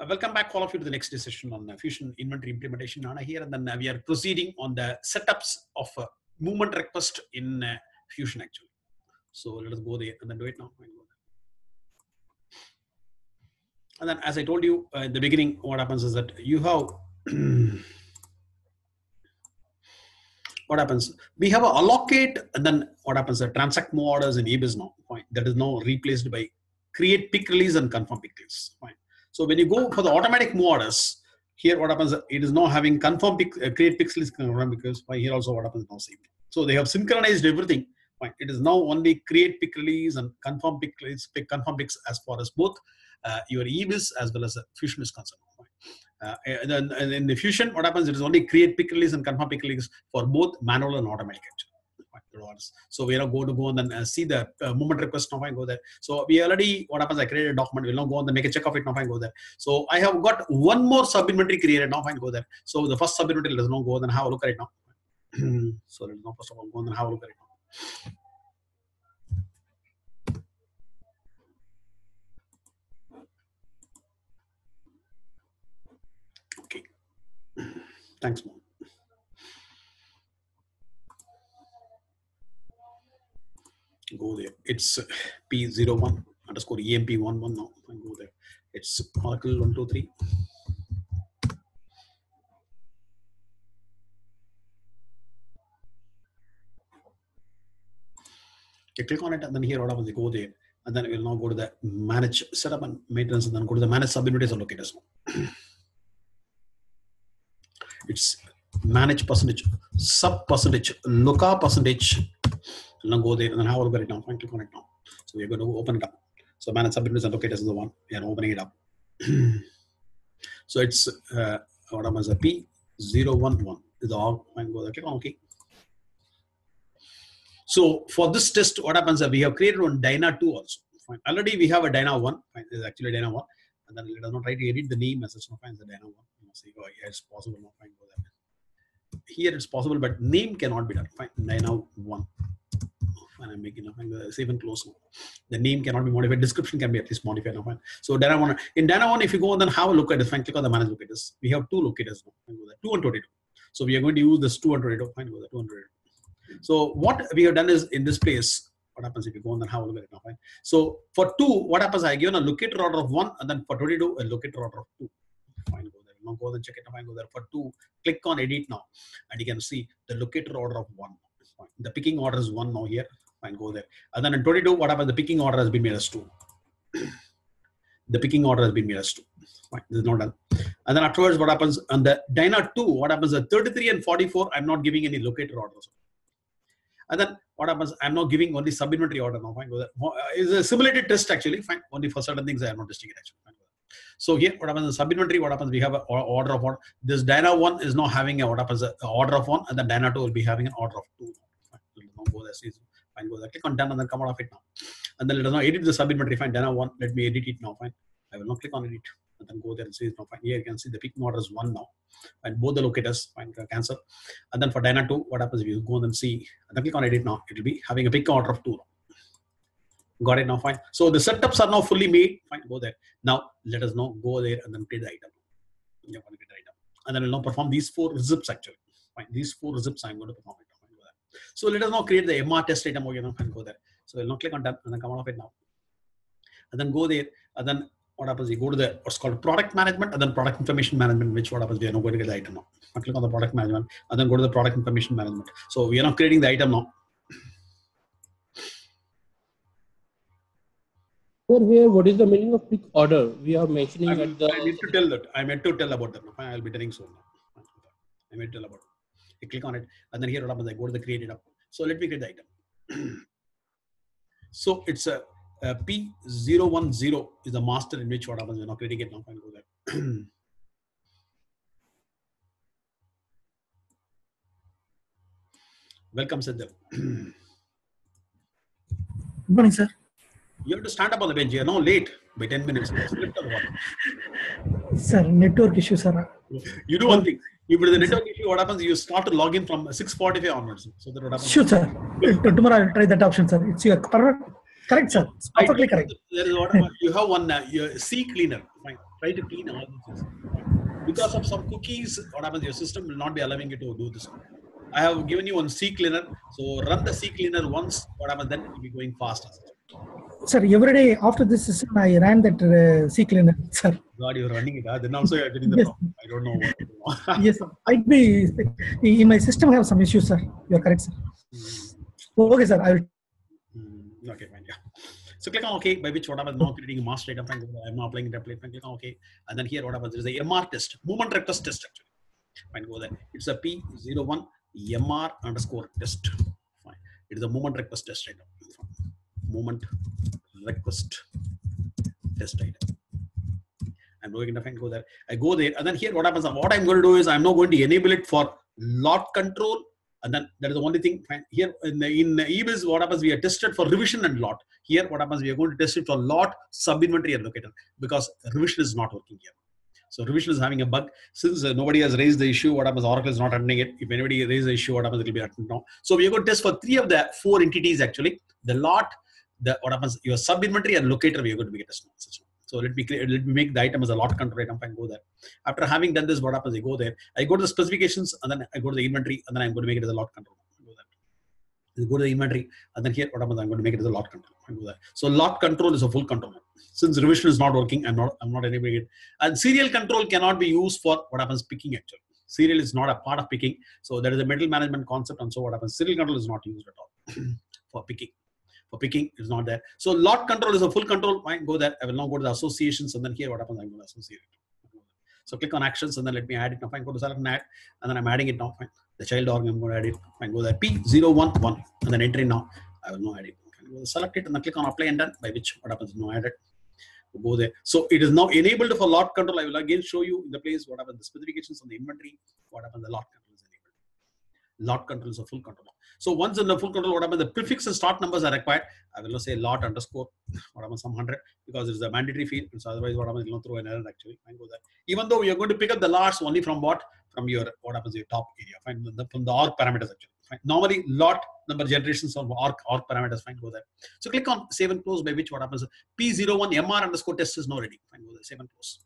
Uh, welcome back, all of you, to the next session on uh, Fusion inventory implementation. Nana here, and then uh, we are proceeding on the setups of uh, movement request in uh, Fusion actually. So let us go there and then do it now. And then, as I told you uh, in the beginning, what happens is that you have what happens? We have a allocate, and then what happens? The transact move orders in EBIS now. Fine. That is now replaced by create pick release and confirm pick release. Fine. So when you go for the automatic move here what happens? It is now having confirm pick, uh, create pick release confirm because fine, here also what happens now same. So they have synchronized everything. Fine. It is now only create pick release and confirm pick release, pick confirm picks as far as both uh, your EBIS as well as the Fusion is concerned. Uh, and then and in the Fusion, what happens? It is only create pick release and confirm pick release for both manual and automatic. So we are going to go and then uh, see the uh, movement request now and go there. So we already, what happens, I created a document, we'll now go and make a check of it now and go there. So I have got one more sub inventory created now and go there. So the first sub inventory, let's now go and have a look at it now. so let's now first of all go and have a look at it now. Okay. Thanks, mom. Go there. It's uh, P01 underscore EMP11 now. And go there. It's Oracle 123. You click on it and then here what happens? Go there and then we'll now go to the manage setup and maintenance and then go to the manage sub inventories and locators. it's manage percentage, sub percentage, looker percentage. And now go there and then a look at it now. On it now. So we're going to open it up. So manage sub inventories and locators is the one. We are opening it up. so it's uh, what happens? A P011 is the org. Fine, go there. Click on OK. So for this test, what happens? We have created one Dyna 2 also. Fine. Already we have a Dyna 1. Fine. This is actually Dyna 1. And then let us not try to edit the name as such. No, fine. It's a Dyna 1. You know, see, oh, yeah, it's possible. No, fine. Go there. Here it's possible, but name cannot be done. Fine. Dyna 1. And I'm making and close now. The name cannot be modified. Description can be at least modified now. So Dyna 1. In Dyna 1, if you go and then have a look at it, fine, click on the manage locators. We have two locators now. Fine, go there. 222. So we are going to use this 222. Fine, go there. 222. So what we have done is in this place, what happens if you go and then have a look at it now, fine. So for two, what happens? I given a locator order of one, and then for 22, a locator order of two. Fine, go there. Now go and check it. Fine, go there. For two, click on edit now, and you can see the locator order of one. The picking order is one now here. Fine, go there. And then in 22, what happens? The picking order has been made as two. the picking order has been made as two. Fine, this is not done. And then afterwards, what happens on the Dyna 2? What happens? The 33 and 44, I'm not giving any locator orders. And then what happens? I'm not giving only sub inventory order now. Fine, go there. Uh, it's a simulated test actually. Fine, only for certain things I am not testing it actually. Fine, so here, what happens? Sub inventory. What happens? We have an order of one. This Dyna one is now having a what happens? A order of one, and then Dyna two will be having an order of two. Fine, go there. Fine, go there. Click on done, and then come out of it now. And then let us now edit the sub inventory. Fine, Dyna one. Let me edit it now. Fine. I will not click on edit and then go there and see it now. Fine. Here you can see the picking order is one now. And both the locators, fine, cancel. And then for Dyna 2, what happens if you go and see, and then click on edit now, it will be having a pick order of two. Got it now, fine. So the setups are now fully made. Fine, go there. Now let us now go there and then create the item. To get the item. And then we'll now perform these four zips actually. Fine, these four zips I'm going to perform it. Fine, go there. So let us now create the MR test item over here and go there. So we'll now click on done and then come out of it now. And then go there and then what happens? You go to the what's called product management and then product information management, which what happens? We are now going to get the item now. I click on the product management and then go to the product information management. So we are now creating the item now. Sir, here, what is the meaning of pick order? We are mentioning I, at the. I need to tell that. I meant to tell about that. I'll be telling soon. Now. I meant to tell about. It. Click on it and then here what happens? I go to the created up. So let me create the item. so it's a uh, P010 is the master in which what happens, we're not creating it now, fine, go there. Welcome, Siddhar. Good morning, sir. You have to stand up on the bench. You're now late by 10 minutes. Sir, network issue, sir. You do one thing. If it is a network issue, what happens? You start to log in from 6:45 onwards. So that what happens? Sure, sir. Tomorrow I'll try that option, sir. It's your perfect. Correct, sir. It's perfectly correct. There is what you have one uh, your CCleaner. Fine. Try to clean all this. Because of some cookies, what happens? Your system will not be allowing you to do this. I have given you one CCleaner. So run the CCleaner once. What happens? Then it will be going faster. Sir, every day after this session, I ran that uh, CCleaner, sir. God, you're running it. Huh? Then also you're getting the Yes. problem. I don't know what. yes, sir. I'd be in my system. I have some issues, sir. You're correct, sir. Okay, sir. I will. Hmm, okay, fine. Yeah. So click on OK, by which what happens now creating a master. Fine, I'm not applying template. Click on OK. And then here what happens there is a MR test, movement request test actually. Fine, go there. It's a P01 MR underscore test. Fine. It is a movement request test item. Fine. Movement request test item. I'm going to find go there. I go there, and then here what happens? What I'm going to do is I'm now going to enable it for lot control, and then that is the only thing. Here in the, in the EBIS, what happens? We are tested for revision and lot. Here, what happens? We are going to test it for lot, sub inventory, locator because revision is not working here. So revision is having a bug. Since uh, nobody has raised the issue, what happens? Oracle is not attending it. If anybody raises the issue, what happens? It will be attended now. So we are going to test for three of the four entities actually. The lot, the what happens? Your sub inventory and locator. We are going to make a test now. So let me create, let me make the item as a lot control item and go there. After having done this, what happens? I go there. I go to the specifications and then I go to the inventory and then I'm going to make it as a lot control. Go there. I go to the inventory and then here what happens? I'm going to make it as a lot control. I go there. So lot control is a full control. Since revision is not working, I'm not I'm not enabling it. And serial control cannot be used for what happens picking actually. Serial is not a part of picking. So there is a middle management concept and so what happens? Serial control is not used at all for picking for picking is not there. So lot control is a full control. Fine, go there. I will now go to the associations and then here what happens? I'm going to associate it. So click on actions and then let me add it now. Fine, go to select and add and then I'm adding it now. Fine. The child org, I'm going to add it. Fine, go there. P011 and then enter it now. I will now add it. Go select it and then click on apply and done. By which what happens? No added. Go there. So it is now enabled for lot control. I will again show you in the place what happens. The specifications on the inventory. What happens? The lot control. Lot control is a full control. So once in the full control, what happens? The prefix and start numbers are required. I will say lot underscore what happens some hundred because it's a mandatory field. So otherwise, what happens? You'll not throw an error actually. Fine, go there. Even though you're going to pick up the lots only from what? From your what happens your top area. Fine, the, from the org parameters actually. Fine. Normally, lot number generations of org org parameters. Fine, go there. So click on save and close. By which what happens? P01 MR underscore test is now ready. Fine, go there. Save and close.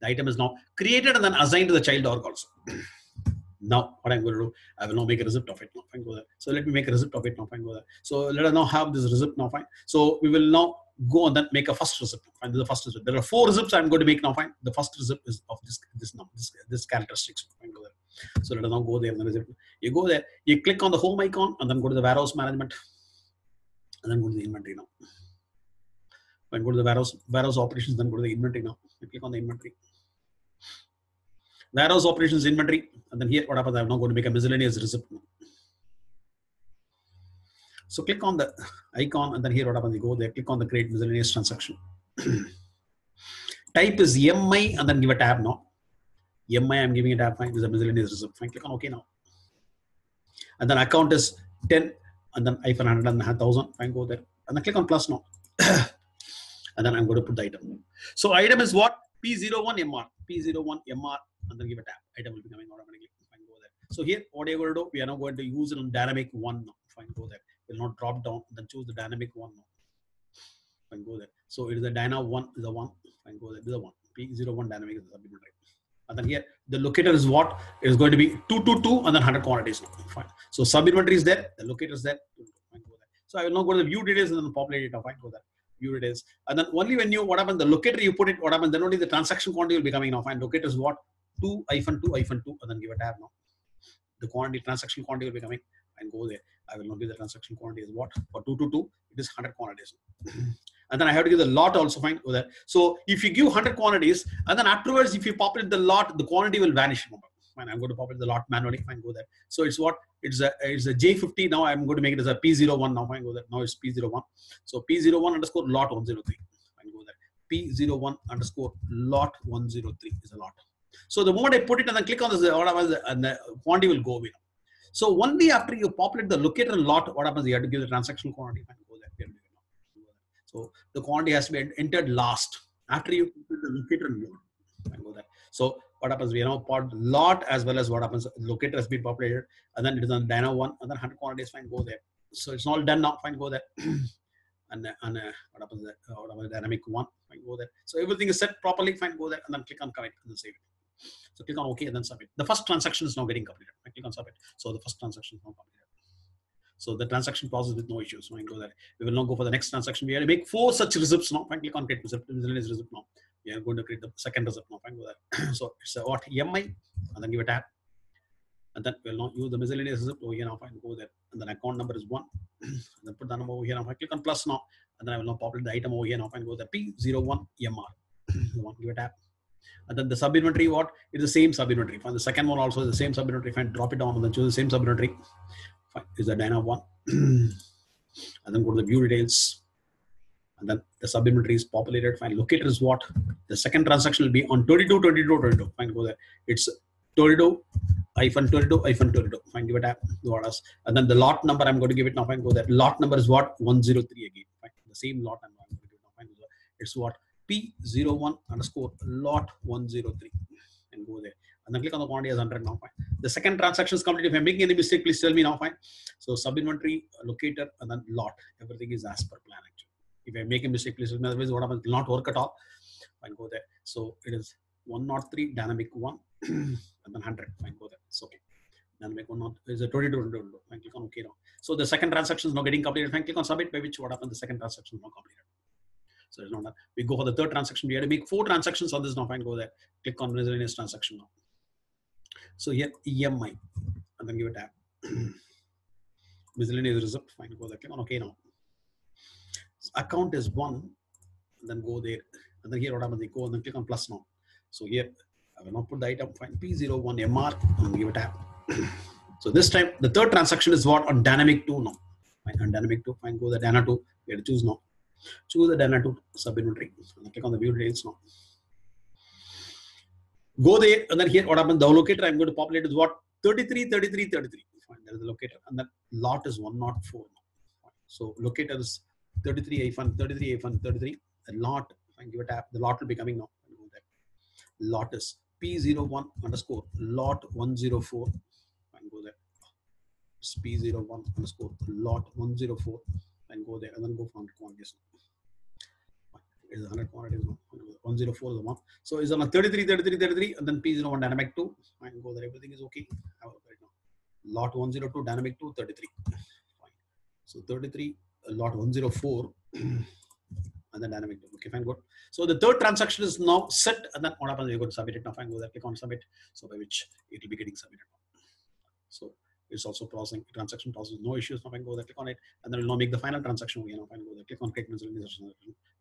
The item is now created and then assigned to the child org also. now what I'm going to do, I will now make a receipt of it now. Fine, go there. So let me make a receipt of it now. Fine, go there. So let us now have this receipt now. Fine. So we will now go and then make a first receipt. Fine, the first receipt. There are four receipts I'm going to make now. Fine. The first receipt is of this this number, this this characteristics. Fine, go there. So let us now go there. And then you go there. You click on the home icon and then go to the warehouse management, and then go to the inventory now. Fine, go to the warehouse warehouse operations. Then go to the inventory now. You click on the inventory warehouse operations inventory and then here what happens i'm now going to make a miscellaneous receipt. So click on the icon and then here what happens you go there click on the create miscellaneous transaction. Type is mi and then give a tab now. Mi i'm giving a tab fine this is a miscellaneous receipt fine click on ok now. And then account is 10 and then hyphen 100 and 1000 fine go there. And then click on plus now. And then i'm going to put the item. So item is what? P01 mr p01 mr and then give a tab. Item will be coming automatically. Fine, go there. So here, what are you going to do? We are now going to use it on dynamic one. Fine, go there. We'll not drop down. Then choose the dynamic one. Fine, go there. So it is the dyna one is the one. Fine, go there. The one. P01 dynamic is the supplement right. And then here, the locator is what? It is going to be 222 and then 100 quantities. Fine. So sub inventory is there. The locator is there. So I will now go to the view details and then populate it. Fine, go there view it is. And then only when you, what happens, the locator you put it, what happens, then only the transaction quantity will be coming now. Fine, locator is what? 2 hyphen 2 hyphen 2 and then give a tab now. The quantity, transaction quantity will be coming and go there. I will not give the transaction quantity is what? For 222, it is 100 quantities. and then I have to give the lot also fine go there. So if you give 100 quantities and then afterwards, if you populate the lot, the quantity will vanish. Fine, I'm going to populate the lot manually. Fine, go there. So it's what? It's a it's a J50. Now I'm going to make it as a P01. Now fine, go there. Now it's P01. So P01 underscore lot 103. Fine, go there. P01 underscore lot 103 is a lot. So the moment I put it and then click on this, what happens, and the quantity will go away. So only after you populate the locator and lot, what happens? You have to give the transaction quantity. So the quantity has to be entered last after you the locator lot. So what happens? We now put lot as well as what happens. Locator has been populated, and then it is on Dyna one, and then 100 quantities. Fine, go there. So it's all done now. Fine, go there. and, uh, and uh, what happens there? Uh, what happens dynamic one, fine, go there. So everything is set properly, fine, go there, and then click on commit and then save it. So click on OK and then submit. The first transaction is now getting completed. I click on submit. So the first transaction is now completed. So the transaction process with no issues. Fine, go there. We will now go for the next transaction. We have to make four such receipts now. Fine, click on create receipt, miscellaneous receipt now. We are going to create the second receipt now. Fine, go there. so it's a what EMI, and then give a tab. And then we'll now use the miscellaneous receipt over oh, here now. Fine, go there. And then account number is one. and then put the number over here now. I click on plus now. And then I will now populate the item over here now. Fine, go there. P01 MR. one, give a tab. And then the sub inventory, what? It's the same sub inventory. Fine. The second one also is the same sub inventory. Fine. Drop it down and then choose the same sub inventory. Fine. Is the Dyna one. and then go to the view details. And then the sub inventory is populated. Fine. Locator is what? The second transaction will be on 22, 22, 22. Fine. Go there. It's 22 hyphen 22 hyphen 22. Fine. Give it a what else? And then the lot number I'm going to give it now. Fine. Go there. Lot number is what? 103 again. Fine. The same lot number I'm going to give it now. Fine. It's what? P01 underscore lot 103 and go there. And then click on the quantity as 100 now. Fine. The second transaction is completed. If I'm making any mistake, please tell me now. Fine. So sub inventory, locator, and then lot. Everything is as per plan actually. If I make a mistake, please tell me. Otherwise, what happens will not work at all. Fine, go there. So it is 103 dynamic 1 and then 100. Fine, go there. It's okay. Dynamic 1 not, is a 22. Fine, click on OK now. So the second transaction is now getting completed. Fine, click on submit, by which what happened? the second transaction is now completed. So it's not that. We go for the third transaction. We have to make four transactions on this now. Fine, go there. Click on miscellaneous transaction now. So here EMI and then give a tab. miscellaneous result. Fine, go there. Click on OK now. Account is one. Then go there. And then here what happens? They go and then click on plus now. So here I will not put the item. Fine, P01 MR and give a tab. so this time the third transaction is what on dynamic 2 now. Fine, on dynamic 2. Fine, go the Dana 2. We have to choose now choose the Dana 2 sub inventory and click on the view details now. Go there and then here what happens the locator I'm going to populate is what? 33 33 33 fine there is the locator. And then lot is 104 so locator is 33 a1 33 a1 33 the lot fine give a tap. The lot will be coming now. Lot is p01 underscore lot 104 fine go there. It's p01 underscore lot 104 and go there and then go 100 quantities. It is 100 quantities, 104 is the one. So it's on a 33, 33, 33, and then P01 dynamic 2. And go there, everything is okay. Lot 102, dynamic 2, 33. Fine. So 33, lot 104, and then dynamic 2. Okay, fine, good. So the third transaction is now set, and then what happens? You go to submit it now. Fine, go there, click on submit. So by which it will be getting submitted. So it's also processing transaction process, no issues. Now I can go there, click on it, and then we'll now make the final transaction. You know, I go there, click on create transaction.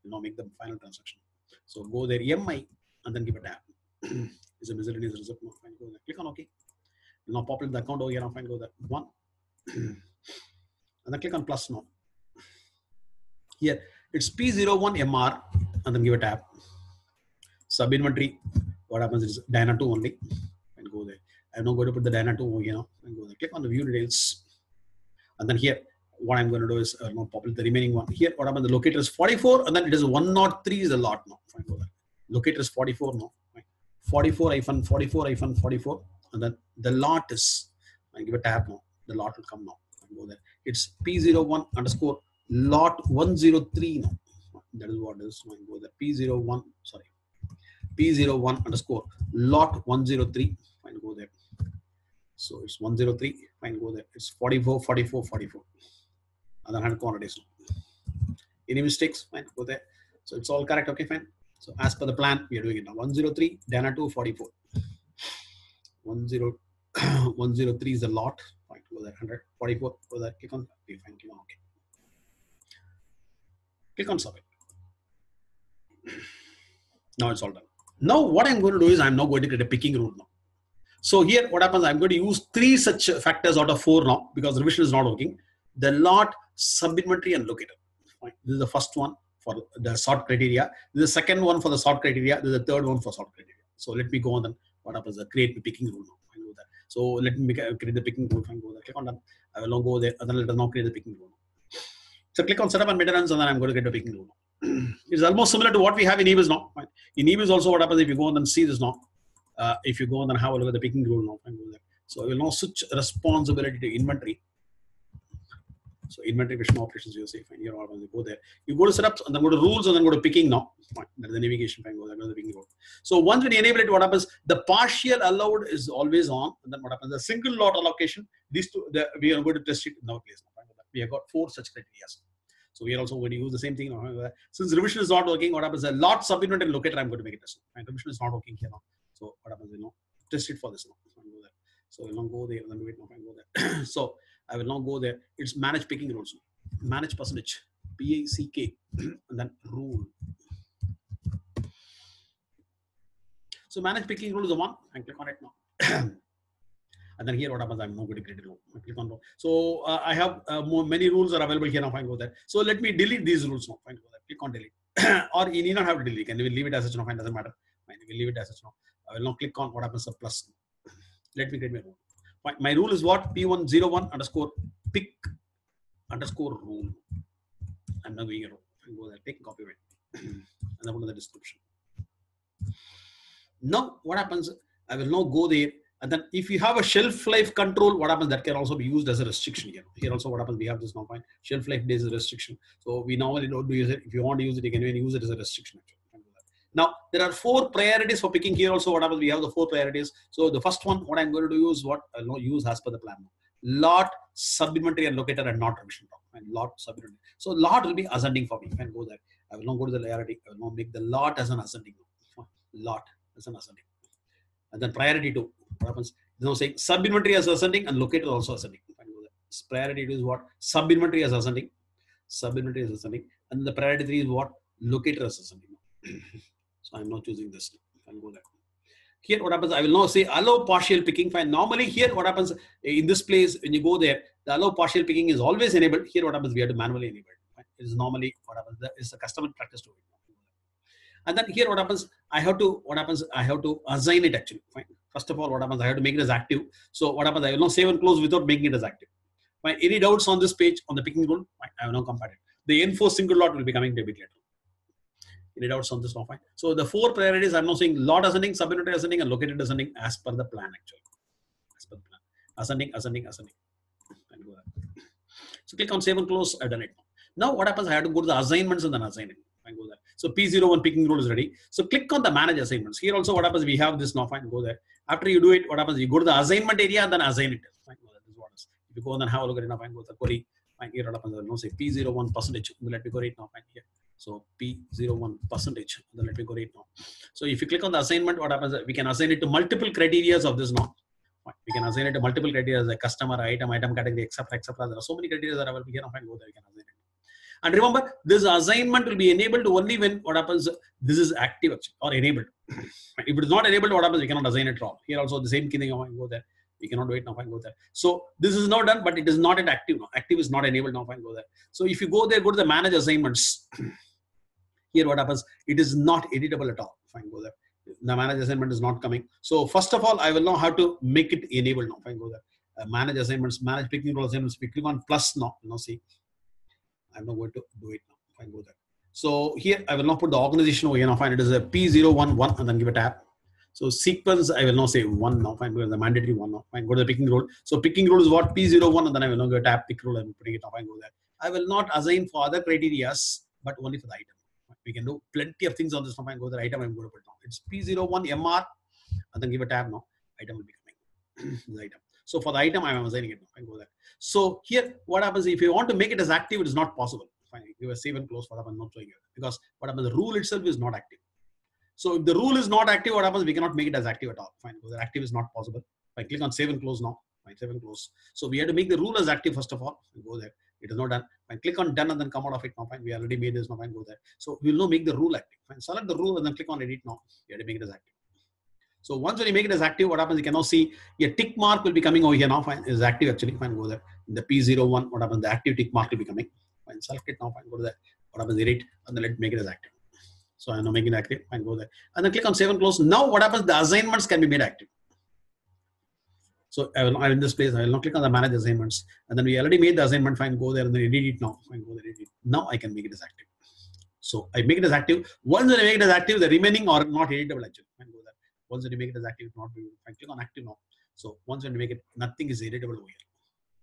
We'll now make the final transaction. So go there, EMI, and then give a tab. is a miscellaneous result. Now go there, click on OK. We'll now populate the account oh, over here. Now fine, go there, one, and then click on plus now. Here it's P01 MR, and then give a tab. Sub inventory. What happens is Dyna 2 only, and go there. I'm now going to put the Dyna 2 you know. Click on the view details. And then here, what I'm going to do is uh, now populate the remaining one. Here, what happened? The locator is 44, and then it is 103 is the lot now. Fine, go there. Locator is 44 now. Fine. 44 hyphen 44 hyphen 44, and then the lot is. I give a tab now. The lot will come now. Go there. It's P01 underscore lot 103 now. That is what it is. Go there. P01. Sorry. P01 underscore lot 103. Fine, go there. So it's 103. Fine, go there. It's 44, 44, 44. Other 100 quantities. Any mistakes? Fine, go there. So it's all correct. Okay, fine. So as per the plan, we are doing it now. 103, Dana 2, 44. 10, 103 is a lot. Fine, go there. 100, 44. Go there. Click on. Okay, fine. Click on OK. Click on submit. Now it's all done. Now what I'm going to do is I'm now going to create a picking rule now. So here what happens, I'm going to use three such factors out of four now because revision is not working. The lot, sub-inventory and locator. This is the first one for the sort criteria. This is the second one for the sort criteria. This is the third one for sort criteria. So let me go on then. What happens? Uh, create the picking rule now. There. So let me create the picking rule. There. Click on that. I will now go there and then let us now create the picking rule. So click on setup and maintenance and then I'm going to get the picking rule. it's almost similar to what we have in eBiz now. In eBiz also what happens if you go on and see this now. Uh, if you go and then have a look at the picking rule now. Fine, go there. So I will now switch responsibility to inventory. So inventory vision operations, you say, fine, here what happens, you go there. You go to setups and then go to rules and then go to picking now. Fine. That's the navigation fine, go there, go to the picking rule. So once we enable it, what happens? The partial allowed is always on. And then what happens? The single lot allocation, these two, the, we are going to test it in our place. We have got four such criteria. So we are also going to use the same thing. Since revision is not working, what happens? A lot subinventory and locator, I'm going to make it. Fine, revision is not working here now. So what happens? You know, test it for this now. Fine, go there. So we'll not go there and then wait now. Fine, go there. so I will not go there. It's manage picking rules. Manage percentage. P A C K and then rule. So manage picking rule is the one. I click on it now. and then here what happens? I'm not going to create a rule. I click on rule. So uh, I have uh, more, many rules are available here now. Fine, go there. So let me delete these rules now. Fine, go there. Click on delete. or you need not have to delete. And we will leave it as such now. Fine, doesn't matter. Fine, we leave it as such now. I will now click on what happens. The plus. Let me create my rule. Fine. My rule is what? P101 underscore pick underscore rule. I'm not going. I go there, take copy it, and put in the description. Now, what happens? I will now go there, and then if you have a shelf life control, what happens? That can also be used as a restriction here. Here also, what happens? We have this now fine. Shelf life days is a restriction. So we normally don't use it. If you want to use it, you can even use it as a restriction. Actually. Now, there are four priorities for picking here also. What happens? We have the four priorities. So the first one, what I'm going to do is what uh, I'll use as per the plan. Lot, and locator and not revision top. And lot, sub-inventory. So lot will be ascending for me. I go there, I will not go to the priority. I will not make the lot as an ascending. Lot as an ascending. And then priority two. What happens? You know, saying sub-inventory as ascending and locator also ascending. Priority two is what? Sub-inventory as ascending. Sub-inventory as ascending. And the priority three is what? Locator as ascending. So I'm not using this. I can go there. Here, what happens? I will now say allow partial picking. Fine. Normally, here, what happens eh, in this place when you go there, the allow partial picking is always enabled. Here, what happens? We have to manually enable it. Fine. It is normally what happens. That is a customer practice to it. And then here, what happens? I have to what happens? I have to assign it actually. Fine. First of all, what happens? I have to make it as active. So what happens? I will not save and close without making it as active. Fine. Any doubts on this page on the picking rule? Fine. I will now compare it. The enforce single lot will be coming a bit later any out on this fine. So the four priorities i'm now saying lot ascending subunit ascending and located ascending as per the plan actually. As per the plan. Ascending ascending ascending. So click on save and close i've done it. Now what happens? I have to go to the assignments and then assign it go there so p01 picking rule is ready. So click on the manage assignments. Here also what happens? We have this now fine go there. After you do it what happens? You go to the assignment area and then assign it. Fine go there. This is what is. if you go and then have a look at it now fine go to the query. Fine here what happens? No say p01 percentage. Let me go right now fine here so P01 percentage. Then let me go right now. So if you click on the assignment, what happens? We can assign it to multiple criterias of this now. We can assign it to multiple criteria like customer, item, item category, etc. etc. There are so many criteria that are available here. Fine, go there. You can assign it. And remember, this assignment will be enabled only when what happens. This is active or enabled. if it is not enabled, what happens? We cannot assign it at all. Here also the same thing. Go there. We cannot do it now. Fine, go there. So this is not done, but it is not an active now. Active is not enabled now. Fine, go there. So if you go there, go to the manage assignments. Here what happens it is not editable at all. Fine go there. The manage assignment is not coming. So first of all i will know how to make it enabled now. Fine go there. Uh, manage assignments manage picking rule assignments we click on plus now. You know see i'm not going to do it now. Fine go there. So here i will now put the organization over here now. Fine it is a p011 and then give a tab. So sequence i will now say one now. Fine because the mandatory one now. Fine go to the picking rule. So picking rule is what? P01 and then i will now go tab pick role and putting it now. Fine go there. I will not assign for other criterias but only for the item we can do plenty of things on this fine go the item i'm going to put now it's p01 mr and then give a tab now item will be coming. The item. So for the item i'm assigning it now fine go there. So here what happens if you want to make it as active it is not possible. Fine give a save and close for that. I'm not showing you because what happens the rule itself is not active. So if the rule is not active what happens we cannot make it as active at all. Fine because active is not possible. I click on save and close now. Fine save and close. So we have to make the rule as active first of all. Go there it is not done. Fine. Click on done and then come out of it now. Fine. We already made this now. Fine. Go there. So we'll now make the rule active. Fine. Select the rule and then click on edit now. You have to make it as active. So once when you make it as active, what happens? You can now see your tick mark will be coming over here now. Fine. Is active actually. Fine. Go there. In the P01, what happens? The active tick mark will be coming. Fine. Select it now. Fine. Go to that. What happens? Edit and then let make it as active. So I'm now making it active. Fine. Go there. And then click on save and close. Now what happens? The assignments can be made active. So I will in this place, I will now click on the manage assignments. And then we already made the assignment, fine, go there and then edit it now. Fine, go there, edit. Now I can make it as active. So I make it as active. Once I make it as active, the remaining are not editable actually. Fine, go there. Once you make it as active, not be fine. Click on active now. So once you make it, nothing is editable over here.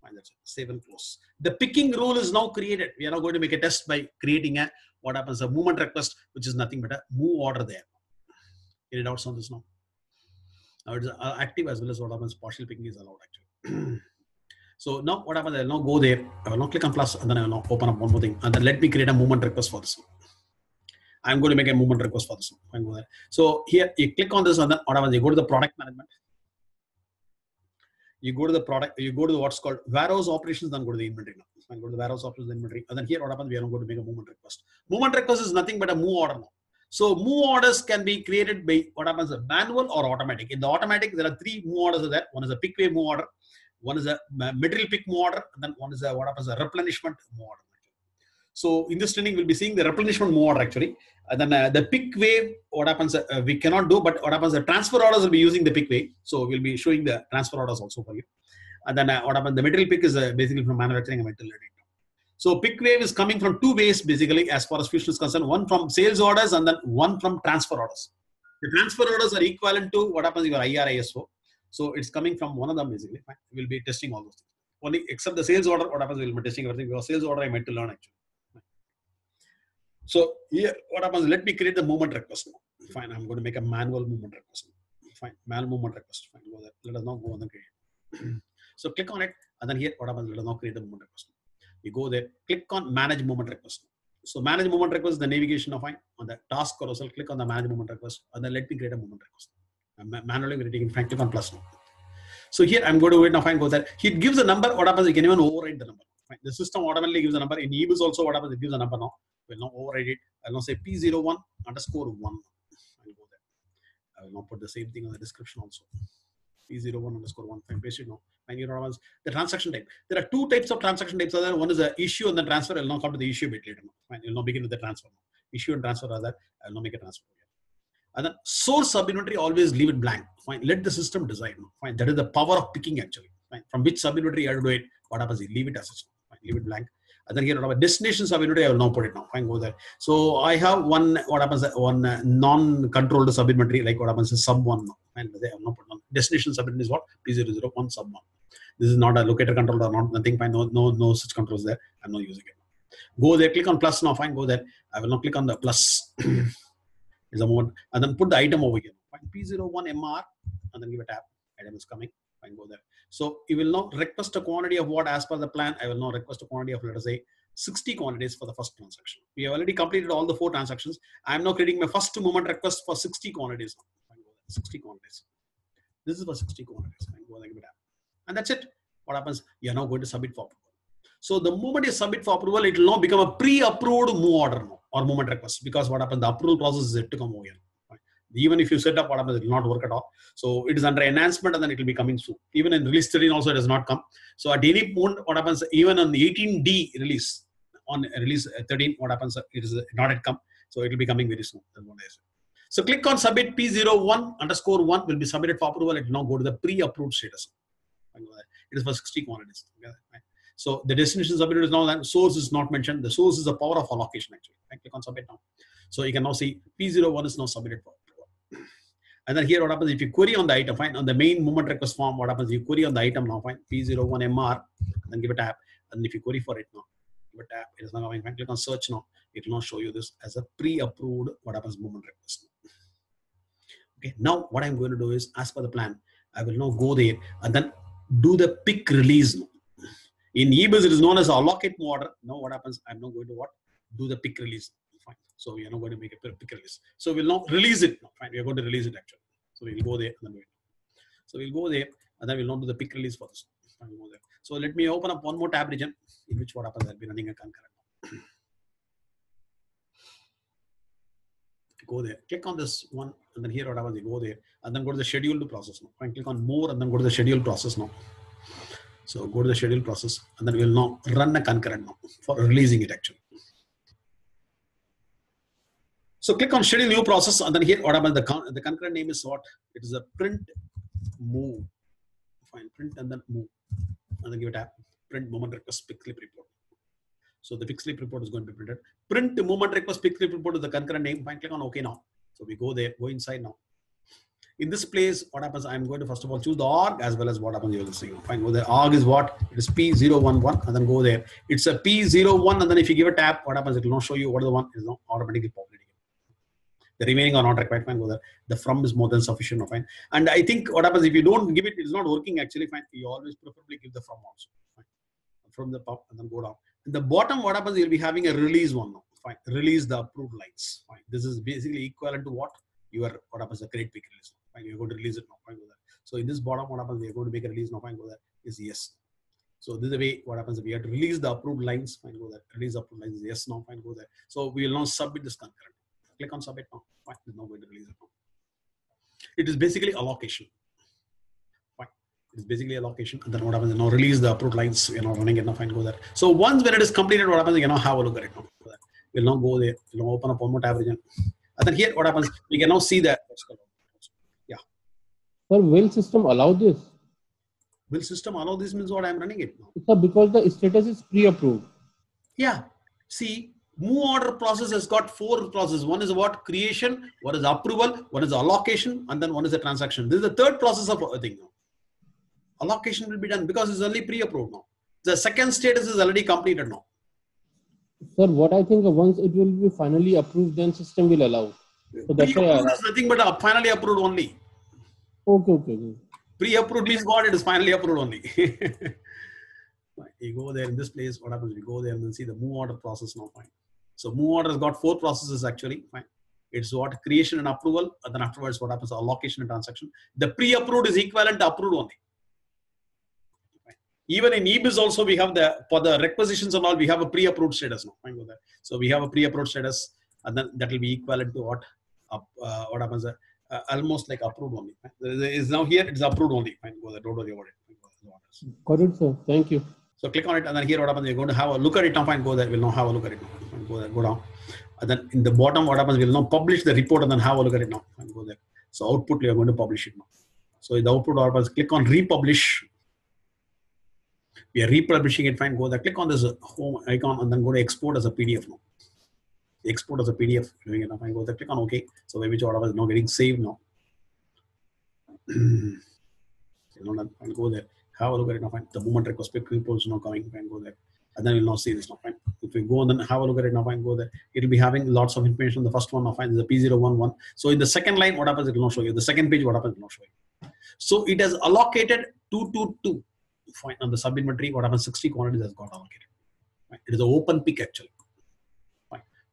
Fine, that's it. Save and close. The picking rule is now created. We are now going to make a test by creating a what happens a movement request, which is nothing but a move order there. Any doubts on this now? It is uh, active as well as what happens partial picking is allowed actually. so now what happens? I will now go there. I will now click on plus and then I will now open up one more thing and then let me create a movement request for this one. I'm going to make a movement request for this one. Go there. So here you click on this and then what happens? You go to the product management. You go to the product, you go to what's called warehouse operations, then go to the inventory now. Fine, go to the warehouse operations, inventory. And then here what happens? We are going to make a movement request. Movement request is nothing but a move order now. So move orders can be created by what happens manual or automatic. In the automatic, there are three move orders there. One is a pick wave move order, one is a material pick move order, and then one is a what happens a replenishment move order. So in this training, we'll be seeing the replenishment move order actually. And then uh, the pick wave, what happens, uh, we cannot do, but what happens, the transfer orders will be using the pick wave. So we'll be showing the transfer orders also for you. And then uh, what happens, the material pick is uh, basically from manufacturing and material learning. So pick wave is coming from two ways basically as far as fusion is concerned. One from sales orders and then one from transfer orders. The transfer orders are equivalent to what happens your IRISO. So it's coming from one of them basically. We'll be testing all those things. Only except the sales order, what happens, we'll be testing everything. Because sales order I meant to learn actually. So here, what happens? Let me create the movement request. Fine, I'm going to make a manual movement request. Fine, manual movement request. Fine. Let us now go on create. so click on it, and then here, what happens? Let us now create the movement request. You go there, click on manage movement request. So manage movement request, is the navigation of fine on the task carousel, click on the manage movement request, and then let me create a movement request. Uh, I'm manually creating in fact, click on plus now. So here I'm going to wait now, fine, go there. He gives a number, what happens? You can even override the number. Fine. The system automatically gives a number. In EBIS also, what happens? It gives a number now We'll now override it. I'll now say P01 underscore 1. I'll go there. I will now put the same thing on the description also. P01 underscore 1. Fine, paste it now. Fine, you know, the transaction type. There are two types of transaction types. Are One is the issue and the transfer. I'll now come to the issue bit later. Fine, you'll now begin with the transfer. Issue and transfer are that. I'll now make a transfer. And then source sub inventory, always leave it blank. Fine, let the system decide. Fine, that is the power of picking actually. Fine, from which sub inventory you have to do it. What happens? Leave it as such. Leave it blank and then here our destination subunit I will now put it now. Fine, go there. So I have one what happens one non-controlled subinventory like what happens is sub one now. And they have not put on destination subunit is what P001 sub one. This is not a locator control or not nothing. Fine, no no no such controls there. I'm not using it. Go there, click on plus now. Fine, go there. I will now click on the plus. is a mode and then put the item over here. Fine, P01 MR and then give a tab. Item is coming. Fine, go there. So you will now request a quantity of what as per the plan. I will now request a quantity of let us say 60 quantities for the first transaction. We have already completed all the four transactions. I am now creating my first moment request for 60 quantities. 60 quantities. This is for 60 quantities. And that's it. What happens? You are now going to submit for approval. So the moment you submit for approval, it will now become a pre-approved move order or movement request because what happens? The approval process is yet to come over here even if you set up what happens, it will not work at all. So it is under enhancement and then it will be coming soon. Even in release 13 also it does not come. So at any point, what happens, even on the 18D release, on release 13, what happens, it is not yet come. So it will be coming very soon. So click on submit P01 underscore 1 will be submitted for approval. It will now go to the pre-approved status. It is for 60 quantities. So the destination submitted is now that source is not mentioned. The source is the power of allocation actually. Click on submit now. So you can now see P01 is now submitted for and then here what happens if you query on the item, fine, on the main movement request form, what happens? You query on the item now, fine, P01MR, then give a tab. And if you query for it now, give a tab, it is now coming, fine, click on search now, it will now show you this as a pre-approved, what happens, movement request. Okay, now what I'm going to do is, as per the plan, I will now go there and then do the pick release. In EBIS, it is known as allocate order. Now what happens? I'm now going to what? Do the pick release. So we are not going to make a pick release. So we'll now release it. Fine, we are going to release it actually. So we'll go there and then wait. So we'll go there and then we'll not do the pick release for this. Fine, we'll so let me open up one more tab region in which what happens, I'll be running a concurrent. go there, click on this one, and then here what happens, you go there, and then go to the scheduled process now. Fine, click on more and then go to the scheduled process now. So go to the schedule process, and then we'll now run a concurrent now for releasing it actually. So click on schedule new process and then here what happens the, con the concurrent name is what? It is a print move. Fine, print and then move. And then give it a print moment request pick slip report. So the pick slip report is going to be printed. Print movement request pick slip report is the concurrent name. Fine, click on OK now. So we go there, go inside now. In this place, what happens? I'm going to first of all choose the org as well as what happens. You're listening. Fine. Go there. Org is what? It is P011 and then go there. It's a P01 and then if you give a tab, what happens? It will not show you what the one is not automatically populating. The remaining are not required. Fine. Go there. The from is more than sufficient. Fine. And I think what happens if you don't give it, it's not working actually. Fine. You always preferably give the from also. Fine. From the top and then go down. In the bottom, what happens? You'll be having a release one now. Fine. Release the approved lines. Fine. This is basically equivalent to what? Your what happens? The create pick release. Fine. You're going to release it now. Fine. Go there. So in this bottom, what happens? We're going to make a release now. Fine. Go there. Is yes. So this is the way what happens. if We have to release the approved lines. Fine. Go there. Release approved lines. Yes. Now. Fine. Go there. So we will now submit this concurrent. Click on submit now. Fine. It's now going to release it now. It is basically allocation. Fine. It is basically allocation. And then what happens? Now release the approved lines. You know, running it now. Fine. Go there. So once when it is completed, what happens? You know, have a look at it now. We'll now go there. We'll now open up one more tab again. And then here, what happens? We can now see that. Yeah. Sir, will system allow this? Will system allow this means what I'm running it now? Sir, because the status is pre-approved. Yeah. See, move order process has got four processes. One is what? Creation, one is approval, one is allocation, and then one is the transaction. This is the third process of a thing now. Allocation will be done because it's only pre-approved now. The second status is already completed now. Sir, what I think once it will be finally approved, then system will allow. So that's why I Pre-approved is nothing but a finally approved only. Okay, okay. okay. Pre-approved means what? It is finally approved only. You go there in this place, what happens? We go there and then see the move order process now. Fine. So move order has got four processes actually. Fine. It's what creation and approval, and then afterwards what happens? Allocation and transaction. The pre-approved is equivalent to approved only. Even in EBIS also we have the for the requisitions and all we have a pre-approved status now. Fine. So we have a pre-approved status, and then that will be equivalent to what? Uh, what happens? Uh, uh, almost like approved only. Is now here it's approved only. Fine, go there. Don't worry about it. Got it, sir. Thank you. So click on it and then here what happens, you're going to have a look at it now, fine, go there, we'll now have a look at it now, go there, go down. And then in the bottom, what happens, we'll now publish the report and then have a look at it now, fine, go there. So output, are going to publish it now. So the output, what happens, click on republish. We are republishing it, fine, go there, click on this uh, home icon and then go to export as a PDF now. Export as a PDF, doing it now, fine, go there, click on OK. So which order is now getting saved now. you know, go there have a look at it now, fine. The movement request pick is now coming, fine, go there. And then you'll now see this now, fine. If we go and then have a look at it now, fine, go there. It'll be having lots of information. The first one now, fine, is the P011. So in the second line, what happens, it will not show you. The second page, what happens, it will not show you. So it has allocated 222, fine, on the sub-inventory, what happens, 60 quantities has got allocated. Fine. It is an open pick actually.